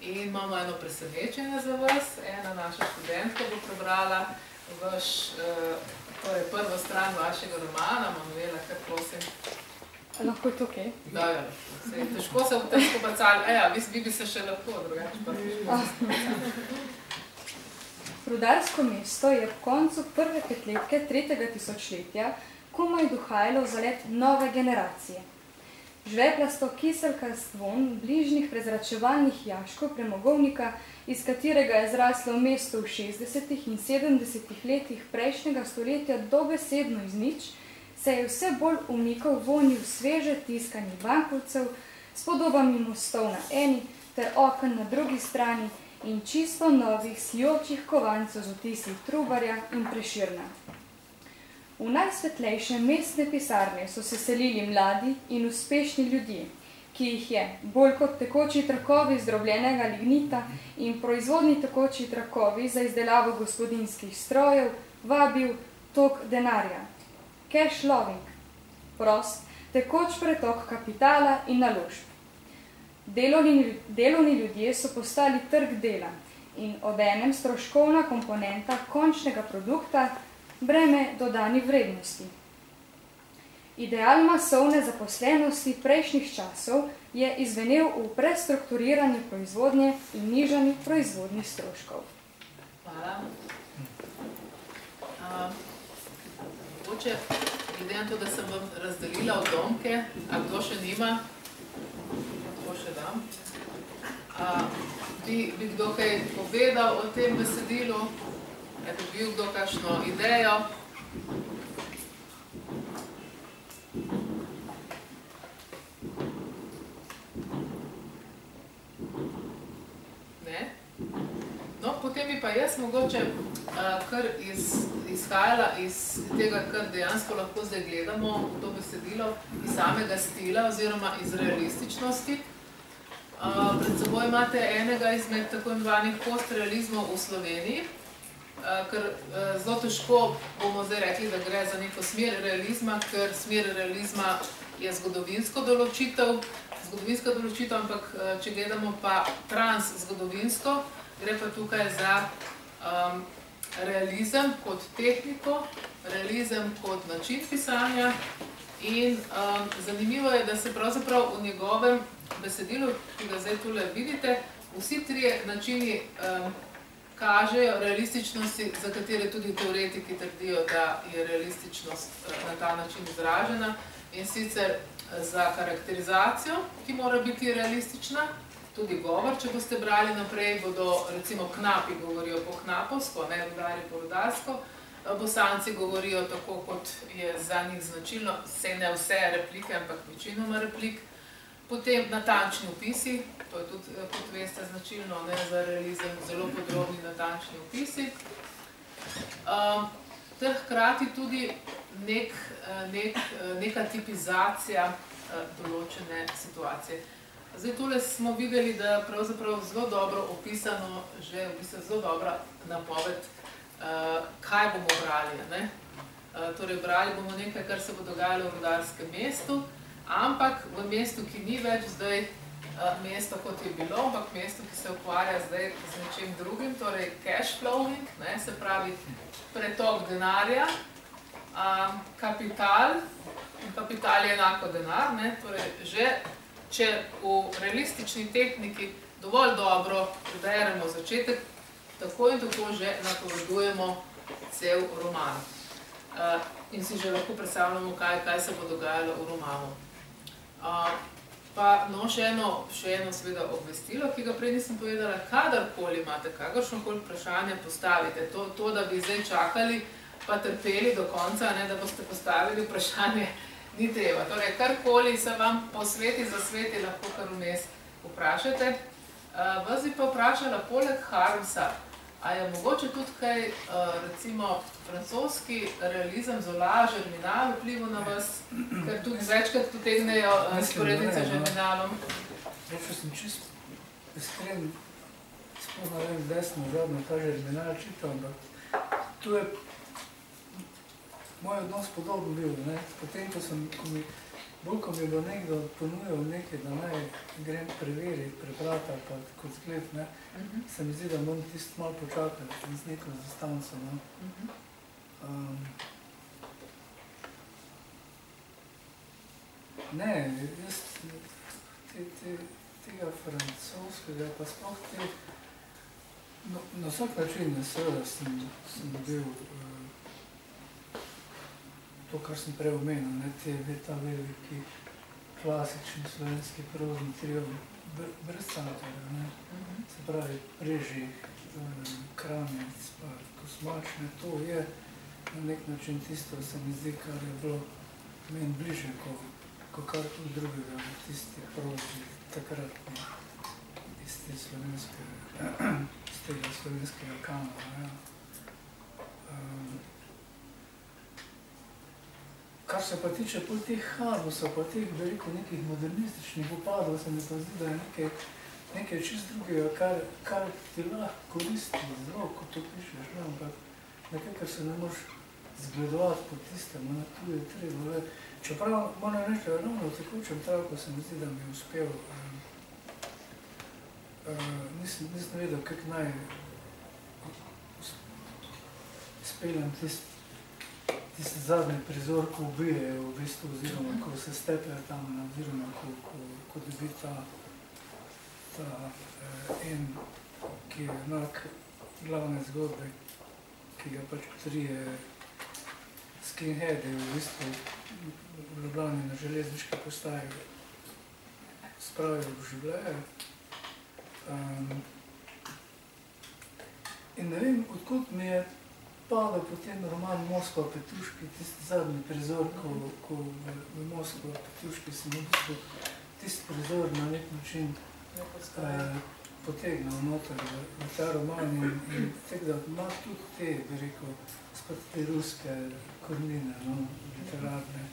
In imamo eno presenečenje za vas. Ena naša študentka bo prebrala vaš uh, To je prva stran vašega romana, Manuela, kar prosim. Lahko je tukaj? Da, ja. Se, težko se v tem skobacali. Eja, vi, vi bi se še lahko, drugače pa Rudarsko mesto je v koncu prve petletke tretjega tisočletja komaj dohajalo v zalet nove generacije. Žveplasto kiselkast von bližnjih prezračevalnih jaškov premogovnika, iz katerega je zraslo mesto v 60. in 70. letih prejšnjega stoletja dobesedno iz nič, se je vse bolj umikal vonju sveže tiskanih bankovcev s podobami mostov na eni ter okn na drugi strani in čisto novih sijočih kovancev z otisih trubarja in preširna. V najsvetlejše mestne pisarne so se selili mladi in uspešni ljudje, ki jih je, bolj kot tekoči trakovi zdrobljenega lignita in proizvodni tekoči trakovi za izdelavo gospodinskih strojev, vabil tok denarja. Cash loving, prost, tekoč pretok kapitala in naložb. Delovni, delovni ljudje so postali trg dela in obenem stroškovna komponenta končnega produkta, breme dodani vrednosti. Ideal masovne zaposlenosti prejšnjih časov je izvenel v prestrukturiranju proizvodnje in nižanju proizvodnih stroškov. Hvala. Oče, glede na to, da sem vam razdelila odlomke, a kdo še nima, to še dam, a, bi, bi kdo kaj povedal o tem besedilu, je dobil kdo kakšno idejo, No, potem bi pa jaz mogoče uh, kar iz, izhajala iz tega, kar dejansko lahko zdaj gledamo, to besedilo, iz samega stila oziroma iz realističnosti. Uh, pred seboj imate enega izmed tako imenovanih postrealizmov v Sloveniji, uh, ker uh, zelo težko bomo zdaj rekli, da gre za neko smer realizma, ker smer realizma je zgodovinsko določitev, zgodovinska določitev, ampak uh, če gledamo pa trans zgodovinsko, gre pa tukaj za um, realizem kot tehniko, realizem kot način pisanja in um, zanimivo je, da se pravzaprav v njegovem besedilu, ki ga zdaj tule vidite, vsi trije načini um, kažejo realističnosti, za katere tudi teoretiki trdijo, da je realističnost uh, na ta način izražena in sicer za karakterizacijo, ki mora biti realistična, tudi govor, če boste brali naprej, bodo recimo knapi govorijo po knapovsko, ne rudari po rudarsko, bosanci govorijo tako, kot je za njih značilno, vse ne vse replike, ampak večinoma replik, potem natančni opisi, to je tudi, kot veste, značilno ne, za realizem, zelo podrobni natančni opisi, um, ter hkrati tudi nek, nek, neka tipizacija določene situacije. Zdaj, tole smo videli, da je pravzaprav zelo dobro opisano, že v bistvu zelo dobra napoved, kaj bomo brali. Ne? Uh, torej, brali bomo nekaj, kar se bo dogajalo v rudarskem mestu, ampak v mestu, ki ni več zdaj uh, mesto, kot je bilo, ampak mesto, ki se ukvarja zdaj z nečim drugim, torej cash flowing, ne? se pravi pretok denarja, uh, kapital, kapital je enako denar, ne? torej že če v realistični tehniki dovolj dobro preberemo začetek, tako in tako že napovedujemo cel roman. Uh, in si že lahko predstavljamo, kaj, kaj se bo dogajalo v romanu. Uh, pa no, še eno, še eno seveda obvestilo, ki ga prej nisem povedala, kadarkoli imate kakršnokoli vprašanje, postavite to, to, da bi zdaj čakali, pa trpeli do konca, ne, da boste postavili vprašanje, ni treba. Torej, karkoli se vam posveti, zasveti, lahko kar vmes vprašate. Uh, vas bi pa vprašala, poleg Harmsa, a je mogoče tudi kaj, uh, recimo, francoski realizem, Zola, Žerminal vplivu na vas, ker tudi večkrat potegnejo uh, sporednice z Žerminalom? Če sem čist iskren, sploh ne vem, smo zadnjo ta Žerminal čital, ampak tu je moj odnos podoben bil. Ne? Potem, ko sem, ko mi, bolj ko mi bo nekdo ponujal nekaj, da naj grem preveriti, prebrati pa kot zgled, ne? Uh. -huh. se mi zdi, da moram tisto malo počakati z neko zastanco. No? Uh -huh. um, ne, jaz te, te, tega francoskega, pa sploh te, no, na vsak način, seveda sem, sem bil uh, to, kar sem prej omenil, ne, te, ta veliki klasični slovenski prozni trio, brez cantorja, ne, mhm. se pravi, Prežih, eh, Kramec, pa Kosmačne, to je na nek način tisto, se mi zdi, kar je bilo meni bliže, ko, ko kar tudi drugega, tisti prozni, takrat, ne, iz te slovenske, iz tega slovenskega kanala, ja. Um, Kar se pa tiče pol teh harusov, pa teh veliko nekih modernističnih upadov, se mi pa zdi, da je nekaj, nekaj čist drugega, kar, kar ti lahko koristi zelo, ko to pišeš, ne, ampak nekaj, kar se ne moš zgledovati po tistem, ne, tu je treba, le. Čeprav moram reči, da ravno v tekočem travku se mi zdi, da mi je uspel, um, uh, nisem, nisem vedel, kak naj speljem tisti tisti zadnji prizor, ko ubijejo v bistvu, oziroma ko se stepejo tam, oziroma ko, ko, ko dobi ta, ta eh, en, ki je enak glavne zgodbe, ki ga pač trije skinheadi v bistvu v Ljubljani na železniški postaji spravijo v življenje. Um, in ne vem, odkud mi je padel potem roman Moskva Petuški, tisti zadnji prizor, ko, ko v, Moskva Petuški sem v bistvu tisti prizor na nek način eh, potegnil noter v, v ta roman in, in tek, da ima tudi te, bi rekel, spet te ruske kornine, no, literarne,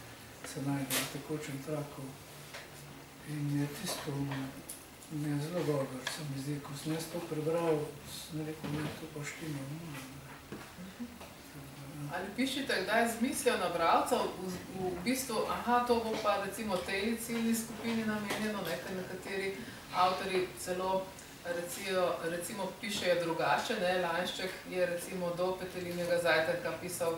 se najde v tekočem traku. In je tisto mi je zelo dobro, se mi zdi, ko sem jaz to prebral, sem rekel, ne, to pa štima. Ali pišete kdaj z mislijo na bralca, v, v bistvu, aha, to bo pa recimo tej ciljni skupini namenjeno, nekaj nekateri avtori celo recijo, recimo pišejo drugače, ne, Lanšček je recimo do Petelinjega zajtrka pisal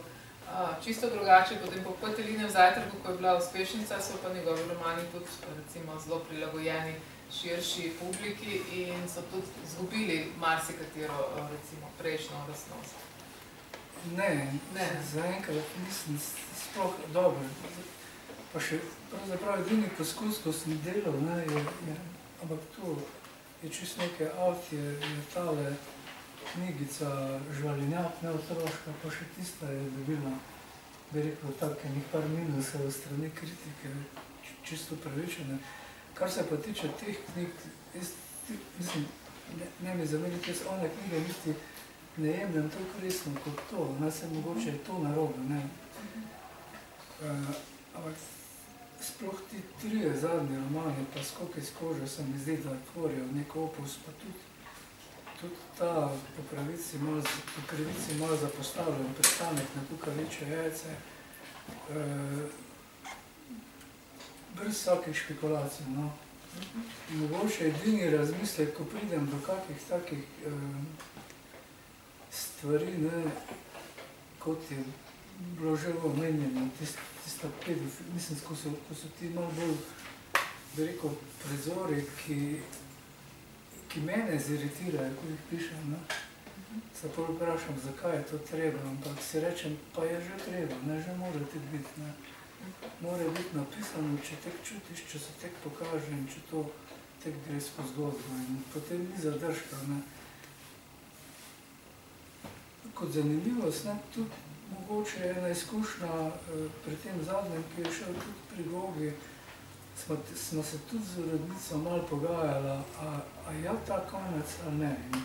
a, čisto drugače, potem po Petelinjem zajtrku, ko je bila uspešnica, so pa njegovi romani tudi recimo zelo prilagojeni širši publiki in so tudi zgubili marsikatero recimo prejšnjo resnost. Ne, Ne. zaenkrat nisem sploh dobro. Pa še pravzaprav edini poskus, ko sem delal, ne, je, je, ampak to je čisto nekaj avt, je, je tale knjigica Žvalinjak, ne otroška, pa še tista je dobila, bi rekel, tako enih par minusov strani kritike, či- čisto pravičene. Kar se pa tiče teh knjig, jaz, mislim, ne, ne mi zameriti, jaz one knjige niti ne jemljem toliko resno kot to, ne se mogoče je to narobe, ne. Uh, ampak sploh ti trije zadnji romani, pa skok iz kože, se mi zdi, da tvorijo nek opus, pa tudi, tudi ta po pravici malo, po krivici malo zapostavljen pristanek na kukaviče jajce, uh, brez vsakih špekulacij, no. Mogoče edini razmislek, ko pridem do kakih takih um, stvari, ne, kot je bilo že omenjeno, tist, tista pedofil, mislim, ko so, ko so ti malo bolj, bi rekel, prizori, ki, ki mene ziritirajo, ko jih pišem, ne. Se pol vprašam, zakaj je to treba, ampak si rečem, pa je že treba, ne, že mora ti biti, ne. Mora biti napisano, če tek čutiš, če se tek pokaže in če to tek gre skozi zgodbo in potem ni zadržka, ne kot zanimivost, ne, tudi mogoče ena izkušnja eh, pri tem zadnjem, ki je šel tudi pri Gogi, smo, smo se tudi z urednico malo pogajala, a, a ja ta konec ali ne. In,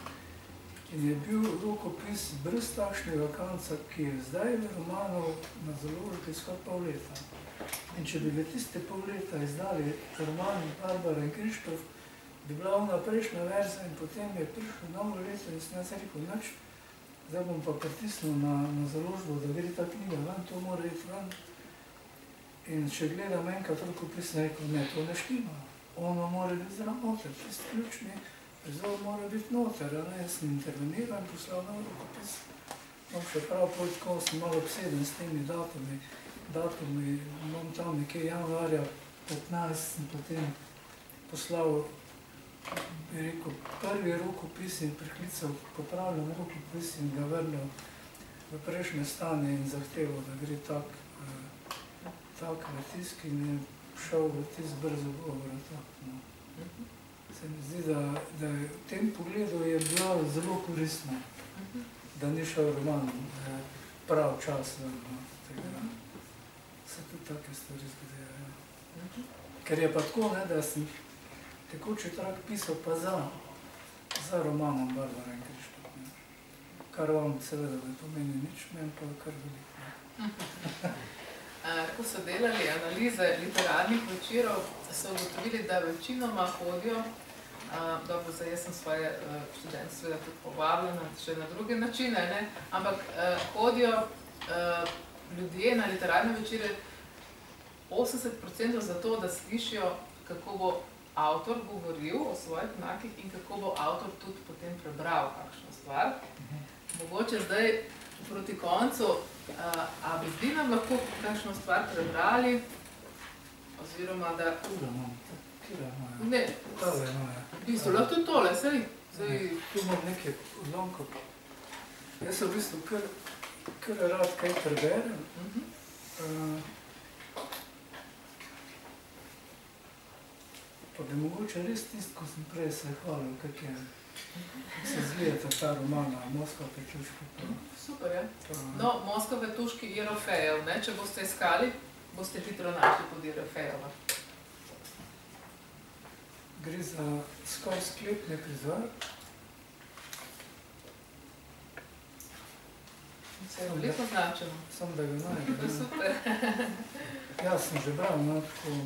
in je bil rokopis brez takšnega konca, ki je zdaj v romanu na založbi skoraj pol leta. In če bi v tiste pol leta izdali roman Barbara in Krištof, bi bila ona prejšnja verzija in potem je prišlo novo leto in sem jaz rekel, zdaj bom pa pritisnil na, na založbo, da gre ta knjiga ven, to mora iti ven. In če gledam enkrat rokopis, sem rekel, ne, to ne štima. Ono mora biti zraven noter, tisti ključni prizor mora biti noter, a ne, jaz sem interveniral in poslal nov rokopis. No, še prav pol tako sem malo obseden s temi datumi, datumi, imam tam nekje januarja 15, sem potem poslal bi rekel, prvi rokopis in priklical popravljen rokopis in ga vrnil v prejšnje stanje in zahteval, da gre tak, eh, tak v tisk in je šel v tisk brzo govora. No. Se mi zdi, da, da je v tem pogledu je bila zelo koristna, da ni šel roman eh, prav čas. ven, No, tega. Se tudi take stvari zgodijo. Ja. Ker je pa tako, ne, da sem tekoči trak pisal pa za, za romanom Barbara in Krištof. Kar vam seveda ne pomeni nič, meni pa kar veliko. Eh, Ko so delali analize literarnih večerov, so ugotovili, da večinoma hodijo, eh, dobro, zdaj jaz sem svoje eh, študente seveda tudi povabljena, še na druge načine, ne? ampak eh, hodijo eh, ljudje na literarne večere 80% zato, da slišijo, kako bo avtor govoril o svojih znakih in kako bo avtor tudi potem prebral kakšno stvar. Mogoče zdaj proti koncu, uh, a bi vi nam lahko kakšno stvar prebrali, oziroma da... Kura imam, kura moja. Ne, Tale je moja. v bistvu lahko tudi tole, sej, sej, Tu imam nekaj odlomkov. Jaz sem v bistvu kar, kar rad kaj preberem. mhm. Uh, pa bi mogoče res tisto, ko sem prej se hvalil, kak je, se zlijeta ta romana, Moskva pečuška. Pa, super, ja. pa, No, Moskva Vetuški Jerofejev, ne, če boste iskali, boste hitro našli tudi Jerofejeva. Gre za skoraj sklepni prizor. Se je veliko značeno. Sam da ga najdem. Super. Jaz sem že bral, no, tako.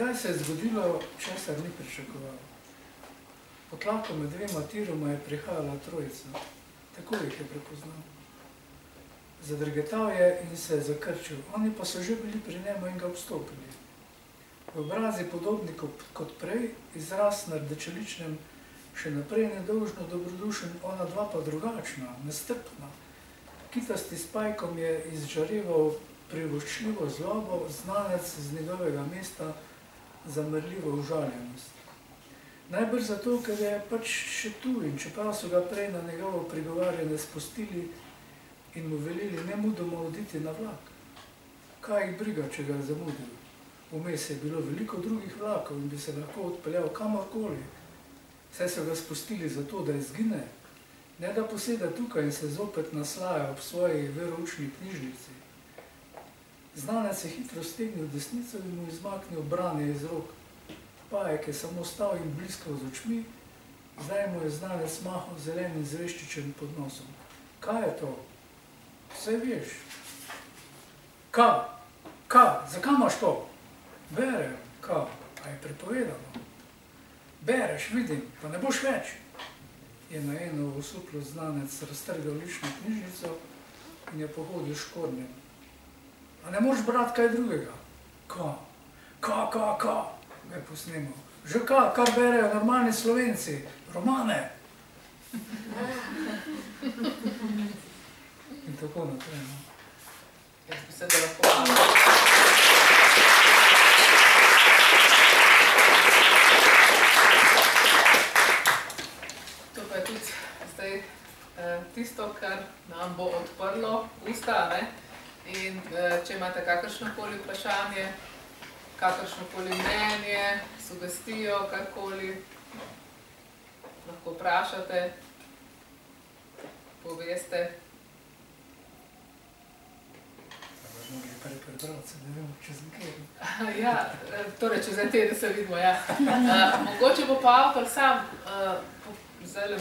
Kdaj se je zgodilo, česar ni pričakoval? Pod tlakom med dvema tiroma je prihajala trojica, tako jih je prepoznal. Zadrgetal je in se je zakrčil, oni pa so že bili pri njemu in ga obstopili. V obrazi podobni kot- prej, izraz na rdečeličnem, še naprej nedolžno dobrodušen, ona dva pa drugačna, nestrpna. Kitasti s pajkom je izžareval privoščljivo zlobo, znanec z njegovega mesta zamrljivo užaljenost. Najbrž zato, ker je pač še tu in čeprav so ga prej na njegovo prigovarjanje spustili in mu velili nemudoma oditi na vlak. Kaj jih briga, če ga je zamudil? Vmes je bilo veliko drugih vlakov in bi se lahko odpeljal kamorkoli. Saj so ga spustili zato, da izgine, ne da poseda tukaj in se zopet naslaja ob svoji veroučni knjižnici. Znanec je hitro stegnil desnico in mu izmaknil branje iz rok. Pajek je samo stal in bliskal z očmi, zdaj mu je znanec mahal zelenim zreščičem pod nosom. Kaj je to? Vse veš. Kaj? Kaj? Zakaj imaš to? Berem. Kaj? A je prepovedano? Bereš, vidim, pa ne boš več. Je na eno osuplo znanec raztrgal lično knjižnico in je pohodil škornjem. A ne moreš brati kaj drugega? Ka, ka, ka, ka, ga je posnemal. Že ka, kar berejo normalni slovenci, romane. In tako naprej. No. Jaz bi se da lahko. To pa je tudi zdaj eh, tisto, kar nam bo odprlo usta. Ne? In eh, če imate kakršnokoli vprašanje, kakršnokoli mnenje, sugestijo, karkoli, lahko vprašate, poveste. Ja, eh, torej, čez en teden se vidimo. Ja. Uh, mogoče bo pa avtor sam uh, zdaj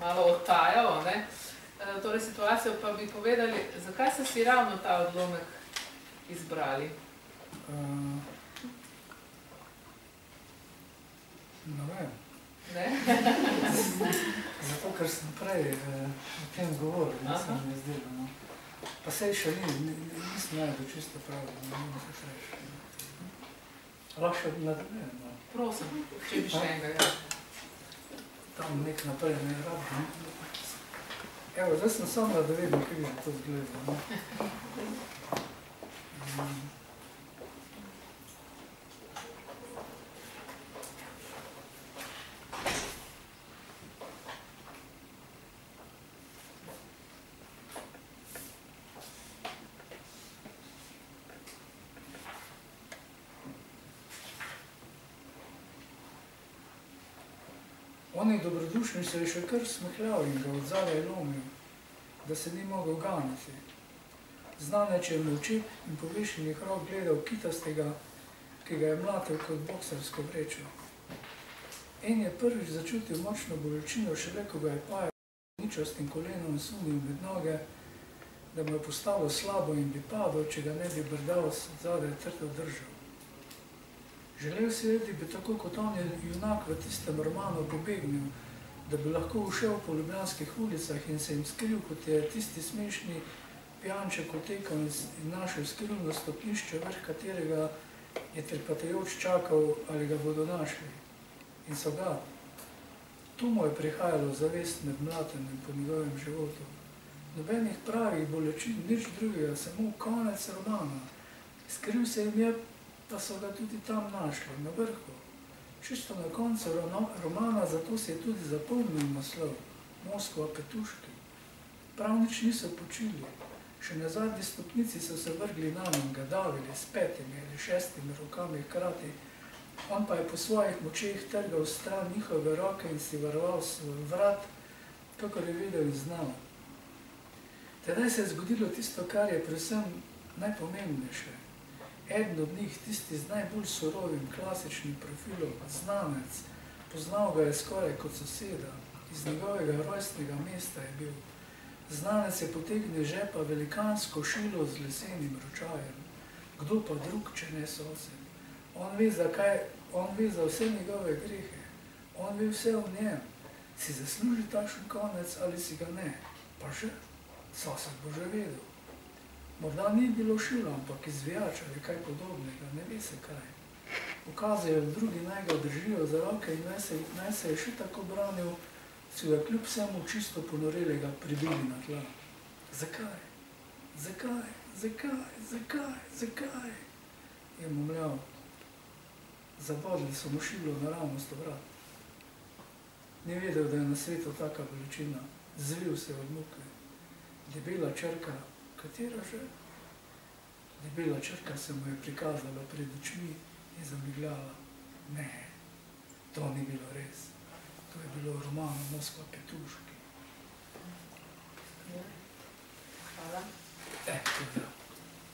malo odtajal. Ne? Uh, torej, situacijo pa bi povedali, zakaj ste si ravno ta odlomek izbrali. Uh, ne vem. Ne? Zato, ker sem prej eh, o tem govoril, in se Aha. mi je zdelo. No. Pa sej še ni, ni, ni- nisem najdel čisto prav, ne vem, kako reči. Lahko še nadaljujem, no. Prosim, če bi še enega. Ja. tam nek naprej, ne rabim. Evo, zdaj sem da vidim, kako je to zgleda. No. Oni dobrodušni se je še kar smehljal in ga od zadaj lomil, da se ni mogel ganiti. Znaneč je molčil in povišenih rok gledal kitastega, ki ga je mlatil kot boksersko vrečo. En je prvič začutil močno bolečino, šele ko ga je pajal ničastim kolenom sunil med noge, da mu je postalo slabo in bi padel, če ga ne bi brdal zadaj trdo držal. Želel si je, da bi tako kot on je junak v tistem romanu pobegnil, da bi lahko ušel po ljubljanskih ulicah in se jim skril, kot je tisti smešni pijanček otekal in našel skrivno stopnišče, vrh katerega je trpatajoč čakal, ali ga bodo našli. In so ga. Tu mu je prihajalo zavest med mlatenjem po njegovem životu. Nobenih pravih bolečin, nič drugega, samo konec romana. Skril se jim je, pa so ga tudi tam našli, na vrhu. Čisto na koncu romana, zato se je tudi zapomnil naslov Moskva Petuški. Prav nič niso počili. Še na zadnji stopnici so se vrgli na njim, ga davili s petimi ali šestimi rokami hkrati. On pa je po svojih močeh trgal stran njihove roke in si varoval svoj vrat, kakor je videl in znal. Tedaj se je zgodilo tisto, kar je predvsem najpomembnejše. Eden od njih, tisti z najbolj surovim klasičnim profilom, znanec, poznal ga je skoraj kot soseda, iz njegovega rojstnega mesta je bil. Znanec je potegnil žepa velikansko šilo z lesenim ročajem. Kdo pa drug, če ne sosed? On ve, zakaj, on ve za vse njegove grehe. On ve vse o njem. Si zasluži takšen konec ali si ga ne. Pa še, sosed bo že vedel. Morda ni bilo šilo, ampak izvijač ali kaj podobnega, ne ve se kaj. Ukazajo drugi naj ga držijo za roke in naj se, naj se je še tako branil, so ga kljub vsemu čisto ponorelega pribili na tla. Zakaj? Zakaj? Zakaj? Zakaj? Zakaj? Je momljal. Zabodli so mu šilo naravnost vrat. Ni vedel, da je na svetu taka veličina. Zvil se od muke. Debela črka, katera že? Debela črka se mu je prikazala pred očmi in zamigljala. Ne, to ni bilo res. To je bilo v romanu Moskva Petuški. Hvala. Eh, to je,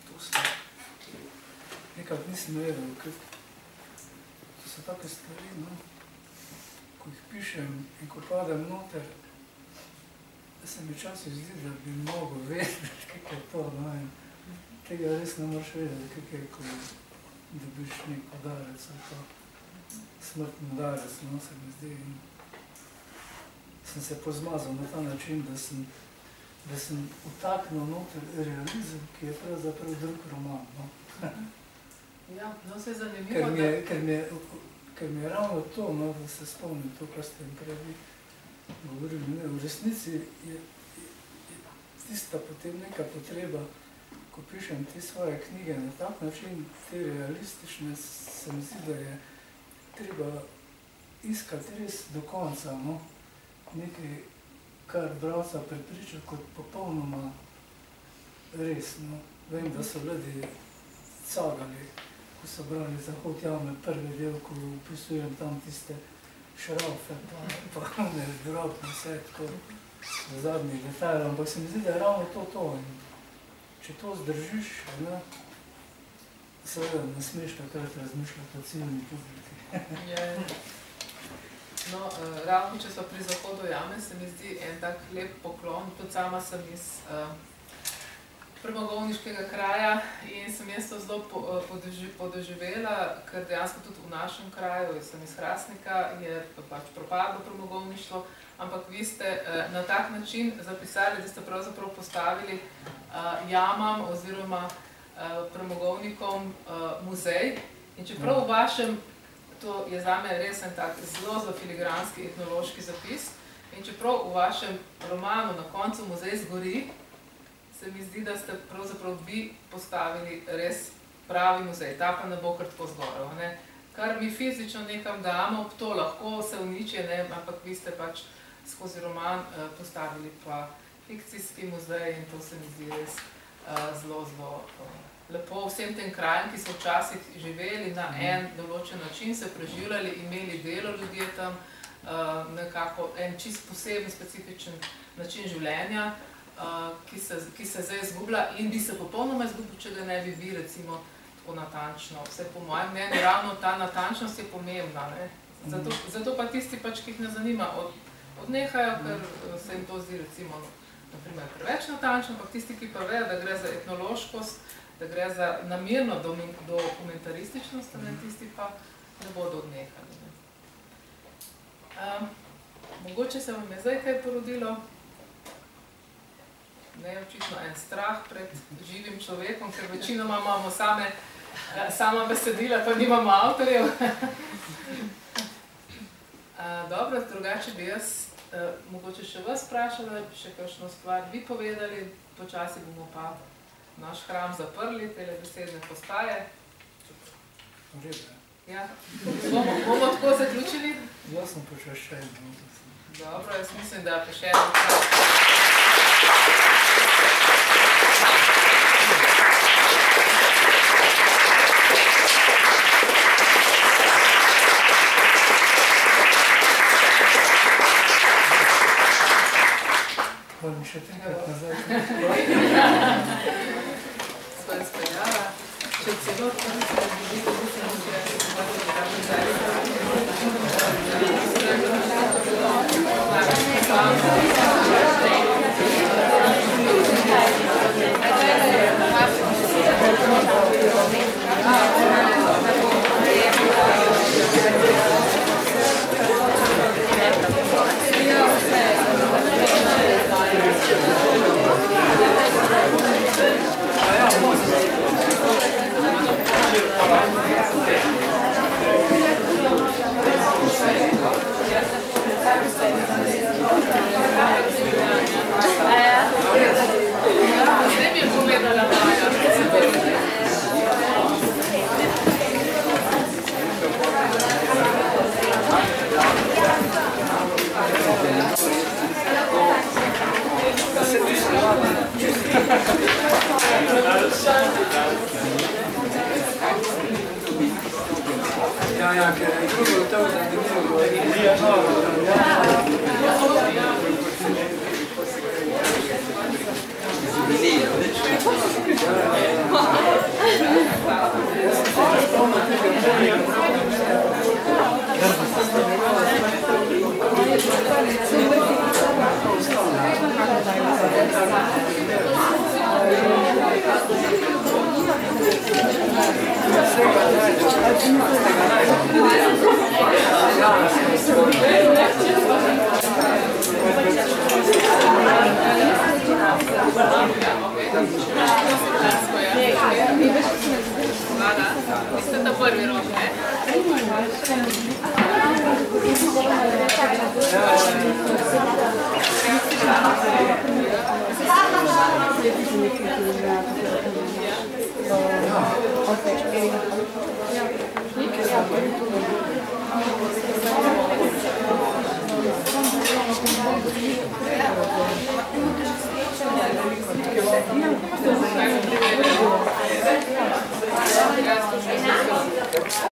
to sem. Nekak nisem vedel, kaj to so take stvari, no, ko jih pišem in ko padem noter, se mi včasih zdi, da bi mogel vedeti, kako je to, no, in tega res ne moreš vedeti, kako je, ko dobiš nek udarec ali pa smrtni udarec, no, se mi zdi, in sem se pozmazal na ta način, da sem, da sem utaknil noter realizem, ki je pravzaprav drug roman, no. Ja, no, se je zanimivo, Ker mi da... je, ker mi je, ker mi je ravno to, no, da se spomnim to, kar ste jim prej vi govorili. Ne, v resnici je, je, tista potem neka potreba, ko pišem te svoje knjige na tak način, te realistične, se mi zdi, da je treba iskati res do konca, no, nekaj, kar bralca prepriča kot popolnoma res, no. Vem, da so ljudje cagali, ko so brali Zahod jame, prvi del, ko opisujem tam tiste šrafe, pa, pa ne, drobne, vse tako v zadnjih detajlih, ampak se mi zdi, da je ravno to to. In če to zdržiš, ne, seveda ne smeš takrat razmišljati o ciljni publiki. Je. No, uh, ravno če so pri zahodu jame, se mi zdi en tak lep poklon. Tudi sama sem iz uh, premogovniškega kraja in sem jaz to zelo podoži, podoživela, ker dejansko tudi v našem kraju, jaz sem iz Hrastnika, je pač propadlo premogovništvo, ampak vi ste uh, na tak način zapisali, da ste pravzaprav postavili uh, jamam oziroma premogovnikom muzej. In čeprav v vašem to je za me res en tak zelo, zelo filigranski etnološki zapis. In čeprav v vašem romanu na koncu muzej zgori, se mi zdi, da ste pravzaprav vi postavili res pravi muzej. Ta pa ne bo kar tako zgorel. Ne? Kar mi fizično nekam damo, to lahko se uniči, ne? ampak vi ste pač skozi roman uh, postavili pa fikcijski muzej in to se mi zdi res uh, zelo, zelo uh, lepo vsem tem krajem, ki so včasih živeli na en določen način, se preživljali, imeli delo ljudje tam, uh, nekako en čist poseben, specifičen način življenja, uh, ki, se, ki se zdaj izgublja in bi se popolnoma izgubil, če ga ne bi vi recimo tako natančno. Vse po mojem mnenju, ravno ta natančnost je pomembna. Ne? Zato, zato pa tisti, pač, ki jih ne zanima, od, odnehajo, ker se jim to zdi recimo naprimer preveč natančno, ampak tisti, ki pa vejo, da gre za etnološkost, da gre za namirno dokumentarističnost, ne, tisti pa ne bodo odnehali. Ne. Um, mogoče se vam je zdaj kaj porodilo, ne, očitno en strah pred živim človekom, ker večinoma imamo same, sama besedila, pa nimamo avtorjev. dobro, drugače bi jaz uh, mogoče še vas vprašala, še kakšno stvar vi povedali, počasi bomo pa naš hram zaprli, tele besedne postaje. Ja. Bomo, bomo tako zaključili? Jaz sem počaščen. No, Dobro, jaz mislim, da pa še eno. Moram še trikrat nazaj. Sva izpeljala. Še celo tam